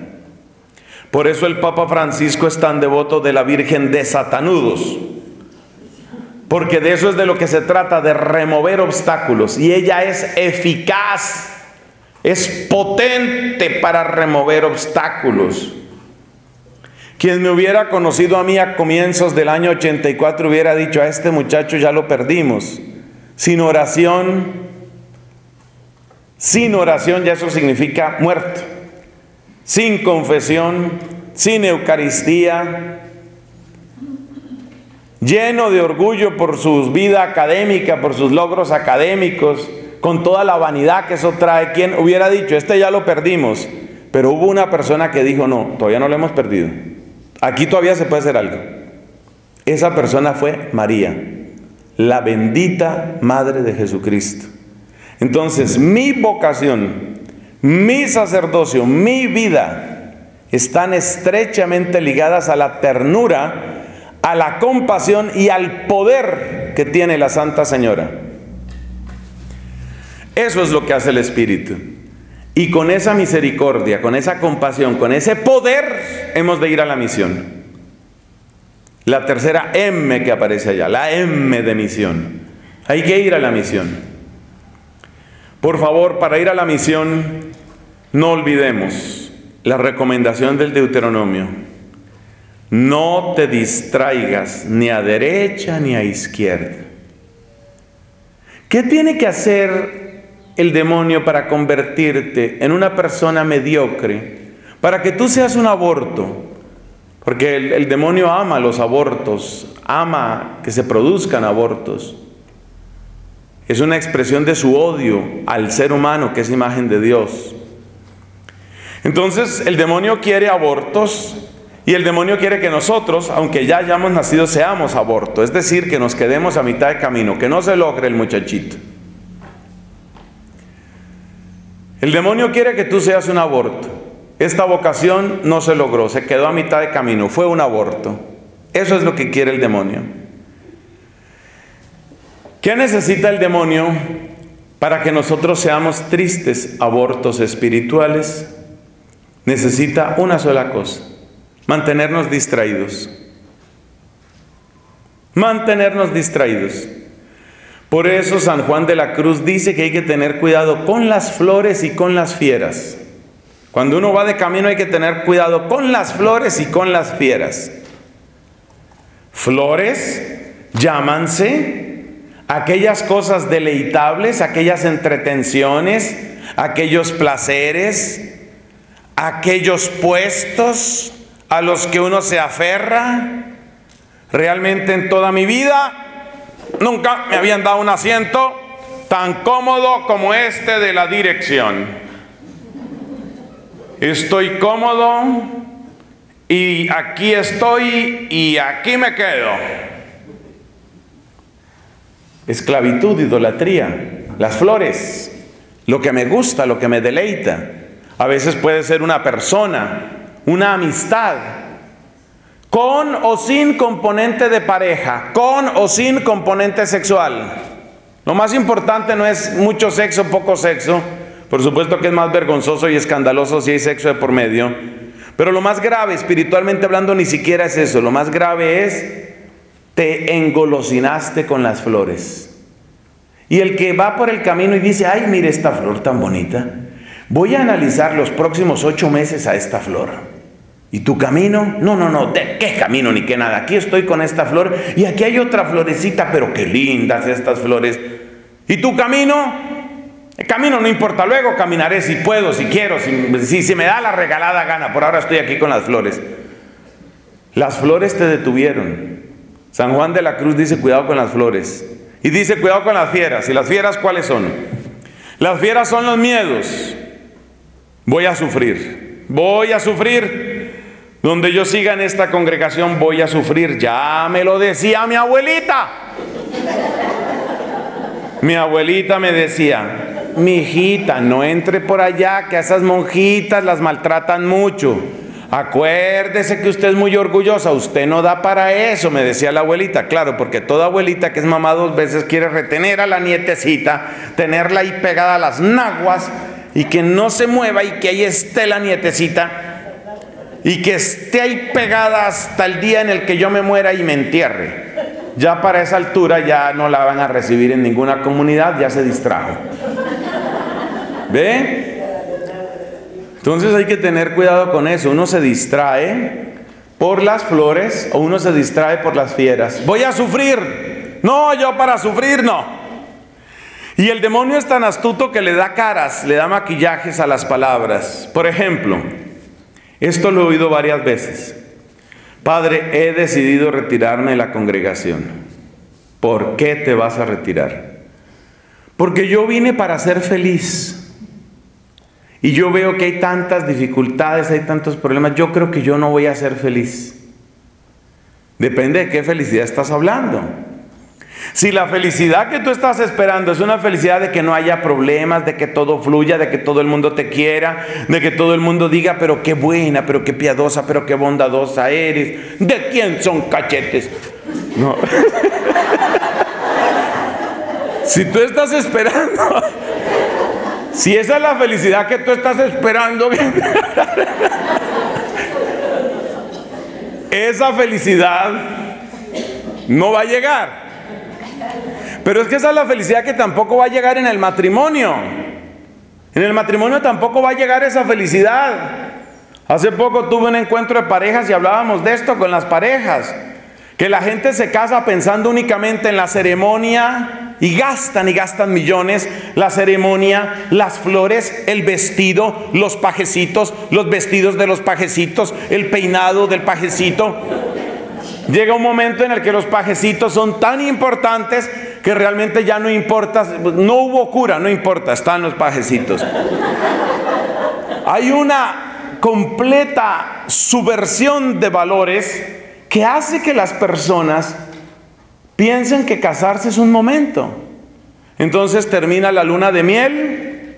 Por eso el Papa Francisco es tan devoto de la Virgen de Satanudos, porque de eso es de lo que se trata, de remover obstáculos, y ella es eficaz es potente para remover obstáculos. Quien me hubiera conocido a mí a comienzos del año 84 hubiera dicho, a este muchacho ya lo perdimos. Sin oración, sin oración ya eso significa muerto. Sin confesión, sin Eucaristía, lleno de orgullo por su vida académica, por sus logros académicos, con toda la vanidad que eso trae, quien hubiera dicho, este ya lo perdimos, pero hubo una persona que dijo, no, todavía no lo hemos perdido, aquí todavía se puede hacer algo. Esa persona fue María, la bendita Madre de Jesucristo. Entonces, mi vocación, mi sacerdocio, mi vida, están estrechamente ligadas a la ternura, a la compasión y al poder que tiene la Santa Señora. Eso es lo que hace el Espíritu. Y con esa misericordia, con esa compasión, con ese poder, hemos de ir a la misión. La tercera M que aparece allá, la M de misión. Hay que ir a la misión. Por favor, para ir a la misión, no olvidemos la recomendación del Deuteronomio. No te distraigas ni a derecha ni a izquierda. ¿Qué tiene que hacer el demonio para convertirte en una persona mediocre, para que tú seas un aborto. Porque el, demonio ama los abortos, ama que se produzcan abortos. Es una expresión de su odio al ser humano que es imagen de Dios. Entonces el demonio quiere abortos y el demonio quiere que nosotros, aunque ya hayamos nacido, seamos aborto. Es decir, que nos quedemos a mitad de camino, que no se logre el muchachito. El demonio quiere que tú seas un aborto. Esta vocación no se logró, se quedó a mitad de camino, fue un aborto. Eso es lo que quiere el demonio. ¿Qué necesita el demonio para que nosotros seamos tristes abortos espirituales? Necesita una sola cosa, mantenernos distraídos. Mantenernos distraídos. Por eso San Juan de la Cruz dice que hay que tener cuidado con las flores y con las fieras. Cuando uno va de camino hay que tener cuidado con las flores y con las fieras. Flores llámanse aquellas cosas deleitables, aquellas entretenciones, aquellos placeres, aquellos puestos a los que uno se aferra. Realmente en toda mi vida Nunca me habían dado un asiento tan cómodo como este de la dirección. Estoy cómodo y aquí estoy y aquí me quedo. Esclavitud, idolatría, las flores, lo que me gusta, lo que me deleita. A veces puede ser una persona, una amistad, con o sin componente de pareja, con o sin componente sexual. Lo más importante no es mucho sexo, poco sexo. Por supuesto que es más vergonzoso y escandaloso si hay sexo de por medio. Pero lo más grave, espiritualmente hablando, ni siquiera es eso. Lo más grave es, te engolosinaste con las flores. Y el que va por el camino y dice, ay, mire esta flor tan bonita. Voy a analizar los próximos ocho meses a esta flor. ¿Y tu camino? No, no, no, ¿de qué camino ni qué nada? Aquí estoy con esta flor y aquí hay otra florecita, pero qué lindas estas flores. ¿Y tu camino? El camino no importa, luego caminaré si puedo, si quiero, si, si, me da la regalada gana. Por ahora estoy aquí con las flores. Las flores te detuvieron. San Juan de la Cruz dice cuidado con las flores. Y dice cuidado con las fieras. ¿Y las fieras cuáles son? Las fieras son los miedos. Voy a sufrir. Voy a sufrir. Donde yo siga en esta congregación voy a sufrir. Ya me lo decía mi abuelita. Mi abuelita me decía, mi hijita, no entre por allá, que a esas monjitas las maltratan mucho. Acuérdese que usted es muy orgullosa, usted no da para eso, me decía la abuelita. Claro, porque toda abuelita que es mamá dos veces quiere retener a la nietecita, tenerla ahí pegada a las naguas y que no se mueva y que ahí esté la nietecita y que esté ahí pegada hasta el día en el que yo me muera y me entierre. Ya para esa altura ya no la van a recibir en ninguna comunidad, ya se distrajo. ¿Ve? Entonces hay que tener cuidado con eso. Uno se distrae por las flores o uno se distrae por las fieras. Voy a sufrir. No, yo para sufrir no. Y el demonio es tan astuto que le da caras, le da maquillajes a las palabras. Por ejemplo, esto lo he oído varias veces. Padre, he decidido retirarme de la congregación. ¿Por qué te vas a retirar? Porque yo vine para ser feliz. Y yo veo que hay tantas dificultades, hay tantos problemas. Yo creo que yo no voy a ser feliz. Depende de qué felicidad estás hablando. Si la felicidad que tú estás esperando es una felicidad de que no haya problemas, de que todo fluya, de que todo el mundo te quiera, de que todo el mundo diga, pero qué buena, pero qué piadosa, pero qué bondadosa eres, ¿de quién son cachetes? No. si tú estás esperando, si esa es la felicidad que tú estás esperando, esa felicidad no va a llegar. Pero es que esa es la felicidad que tampoco va a llegar en el matrimonio. En el matrimonio tampoco va a llegar esa felicidad. Hace poco tuve un encuentro de parejas y hablábamos de esto con las parejas. Que la gente se casa pensando únicamente en la ceremonia y gastan y gastan millones. La ceremonia, las flores, el vestido, los pajecitos, los vestidos de los pajecitos, el peinado del pajecito. Llega un momento en el que los pajecitos son tan importantes que realmente ya no importa, no hubo cura, no importa, están los pajecitos. Hay una completa subversión de valores que hace que las personas piensen que casarse es un momento. Entonces termina la luna de miel,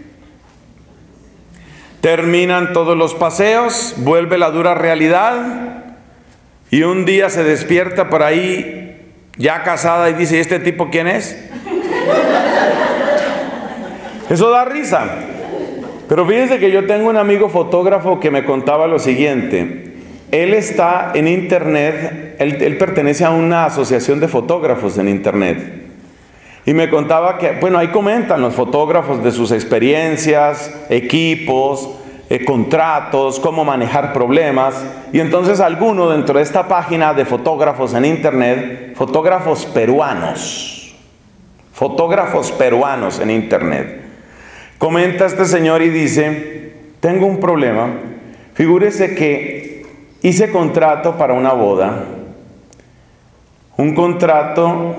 terminan todos los paseos, vuelve la dura realidad y un día se despierta por ahí ya casada y dice, ¿y este tipo quién es? Eso da risa. Pero fíjense que yo tengo un amigo fotógrafo que me contaba lo siguiente. Él está en internet, él, él, pertenece a una asociación de fotógrafos en internet. Y me contaba que, bueno, ahí comentan los fotógrafos de sus experiencias, equipos, eh, contratos, cómo manejar problemas. Y entonces alguno dentro de esta página de fotógrafos en internet, fotógrafos peruanos, fotógrafos peruanos en internet, comenta este señor y dice, tengo un problema, figúrese que hice contrato para una boda, un contrato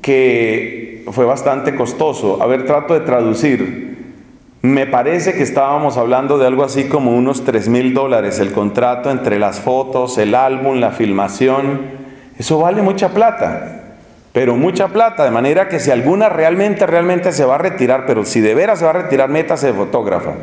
que fue bastante costoso. A ver, trato de traducir. Me parece que estábamos hablando de algo así como unos 3 mil dólares el contrato entre las fotos, el álbum, la filmación. Eso vale mucha plata, pero mucha plata, de manera que si alguna realmente, realmente se va a retirar, pero si de veras se va a retirar, métase de fotógrafa.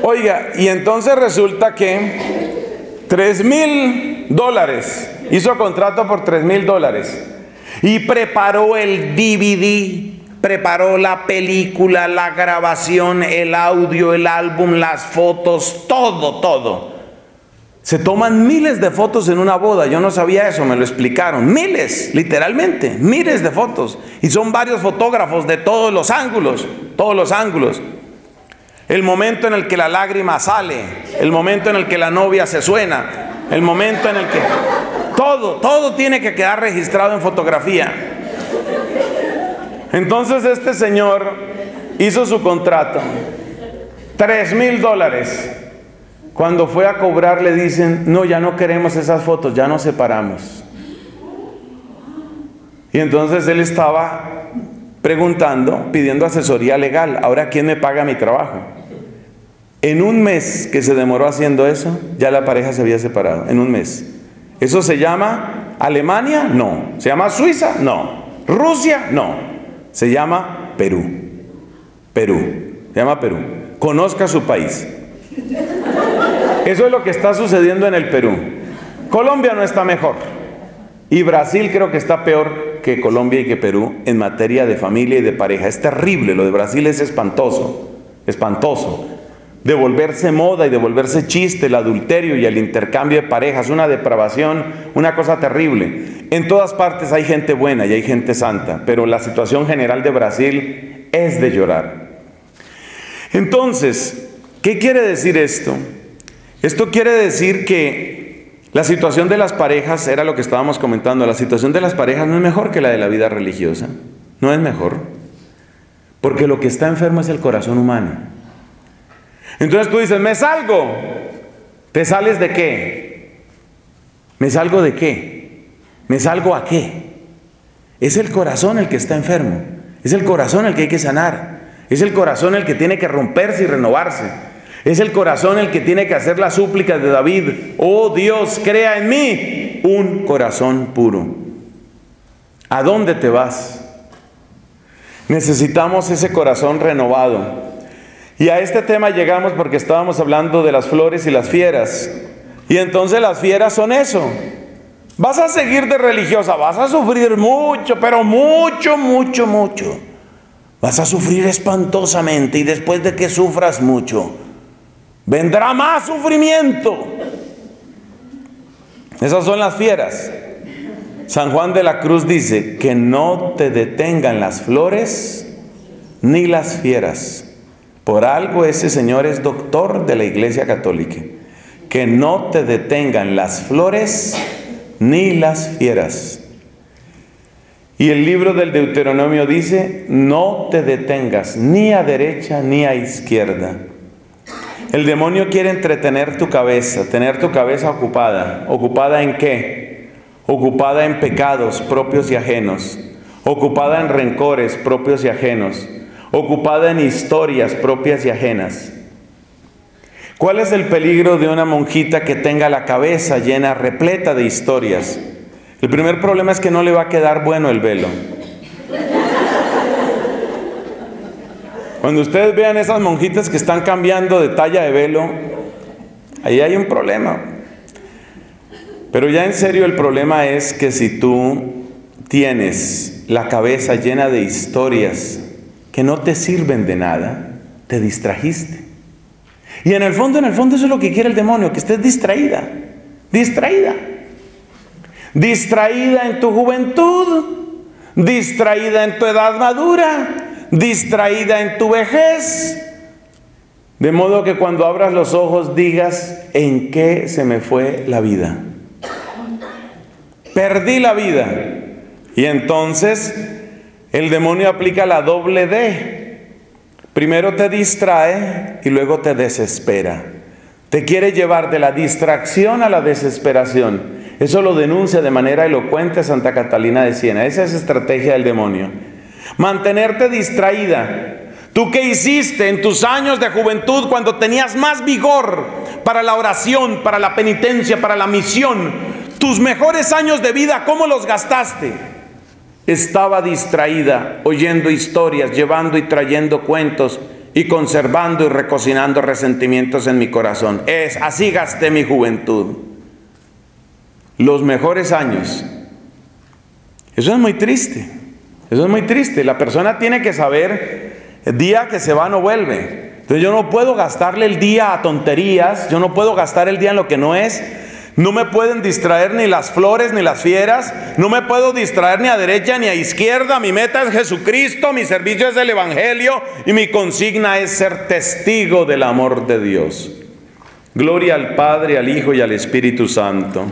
Oiga, y entonces resulta que 3 mil dólares, hizo contrato por 3 mil dólares y preparó el DVD, preparó la película, la grabación, el audio, el álbum, las fotos, todo, todo. Se toman miles de fotos en una boda, yo no sabía eso, me lo explicaron, miles, literalmente, miles de fotos. Y son varios fotógrafos de todos los ángulos, todos los ángulos. El momento en el que la lágrima sale, el momento en el que la novia se suena, el momento en el que... Todo, todo tiene que quedar registrado en fotografía. Entonces este señor hizo su contrato. Tres mil dólares. Cuando fue a cobrar le dicen, no, ya no queremos esas fotos, ya nos separamos. Y entonces él estaba preguntando, pidiendo asesoría legal. Ahora, ¿quién me paga mi trabajo? En un mes que se demoró haciendo eso, ya la pareja se había separado. En un mes. ¿Eso se llama Alemania? No. ¿Se llama Suiza? No. Rusia, no. Se llama Perú. Perú. Se llama Perú. Conozca su país. Eso es lo que está sucediendo en el Perú. Colombia no está mejor. Y Brasil creo que está peor que Colombia y que Perú en materia de familia y de pareja. Es terrible, lo de Brasil es espantoso, espantoso. De volverse moda y de volverse chiste el adulterio y el intercambio de parejas, una depravación, una cosa terrible. En todas partes hay gente buena y hay gente santa, pero la situación general de Brasil es de llorar. Entonces, ¿qué quiere decir esto? Esto quiere decir que la situación de las parejas, era lo que estábamos comentando, la situación de las parejas no es mejor que la de la vida religiosa, no es mejor, porque lo que está enfermo es el corazón humano. Entonces tú dices, me salgo, ¿te sales de qué? ¿Me salgo de qué? ¿Me salgo a qué? Es el corazón el que está enfermo, es el corazón el que hay que sanar, es el corazón el que tiene que romperse y renovarse. Es el corazón el que tiene que hacer las súplicas de David. Oh Dios, crea en mí un corazón puro. ¿A dónde te vas? Necesitamos ese corazón renovado. Y a este tema llegamos porque estábamos hablando de las flores y las fieras. Y entonces las fieras son eso. Vas a seguir de religiosa, vas a sufrir mucho, pero mucho, mucho, mucho. Vas a sufrir espantosamente y después de que sufras mucho, vendrá más sufrimiento. Esas son las fieras. San Juan de la Cruz dice que no te detengan las flores ni las fieras. Por algo ese señor es doctor de la Iglesia Católica. Que no te detengan las flores ni las fieras. Y el libro del Deuteronomio dice, no te detengas ni a derecha ni a izquierda. El demonio quiere entretener tu cabeza, tener tu cabeza ocupada. ¿Ocupada en qué? Ocupada en pecados propios y ajenos. Ocupada en rencores propios y ajenos. Ocupada en historias propias y ajenas. ¿Cuál es el peligro de una monjita que tenga la cabeza llena, repleta de historias? El primer problema es que no le va a quedar bueno el velo. Cuando ustedes vean esas monjitas que están cambiando de talla de velo, ahí hay un problema. Pero ya en serio el problema es que si tú tienes la cabeza llena de historias que no te sirven de nada, te distrajiste. Y en el fondo, en el fondo eso es lo que quiere el demonio, que estés distraída, distraída. Distraída en tu juventud, distraída en tu edad madura, distraída en tu vejez. De modo que cuando abras los ojos digas, ¿en qué se me fue la vida? Perdí la vida. Y entonces el demonio aplica la doble D. Primero te distrae y luego te desespera. Te quiere llevar de la distracción a la desesperación. Eso lo denuncia de manera elocuente Santa Catalina de Siena. Esa es estrategia del demonio. Mantenerte distraída. ¿Tú qué hiciste en tus años de juventud cuando tenías más vigor para la oración, para la penitencia, para la misión? Tus mejores años de vida, ¿cómo los gastaste? Estaba distraída, oyendo historias, llevando y trayendo cuentos y conservando y recocinando resentimientos en mi corazón. Es así gasté mi juventud los mejores años. Eso es muy triste. Eso es muy triste. La persona tiene que saber el día que se va no vuelve. Entonces yo no puedo gastarle el día a tonterías, yo no puedo gastar el día en lo que no es. No me pueden distraer ni las flores ni las fieras. No me puedo distraer ni a derecha ni a izquierda. Mi meta es Jesucristo, mi servicio es el Evangelio y mi consigna es ser testigo del amor de Dios. Gloria al Padre, al Hijo y al Espíritu Santo.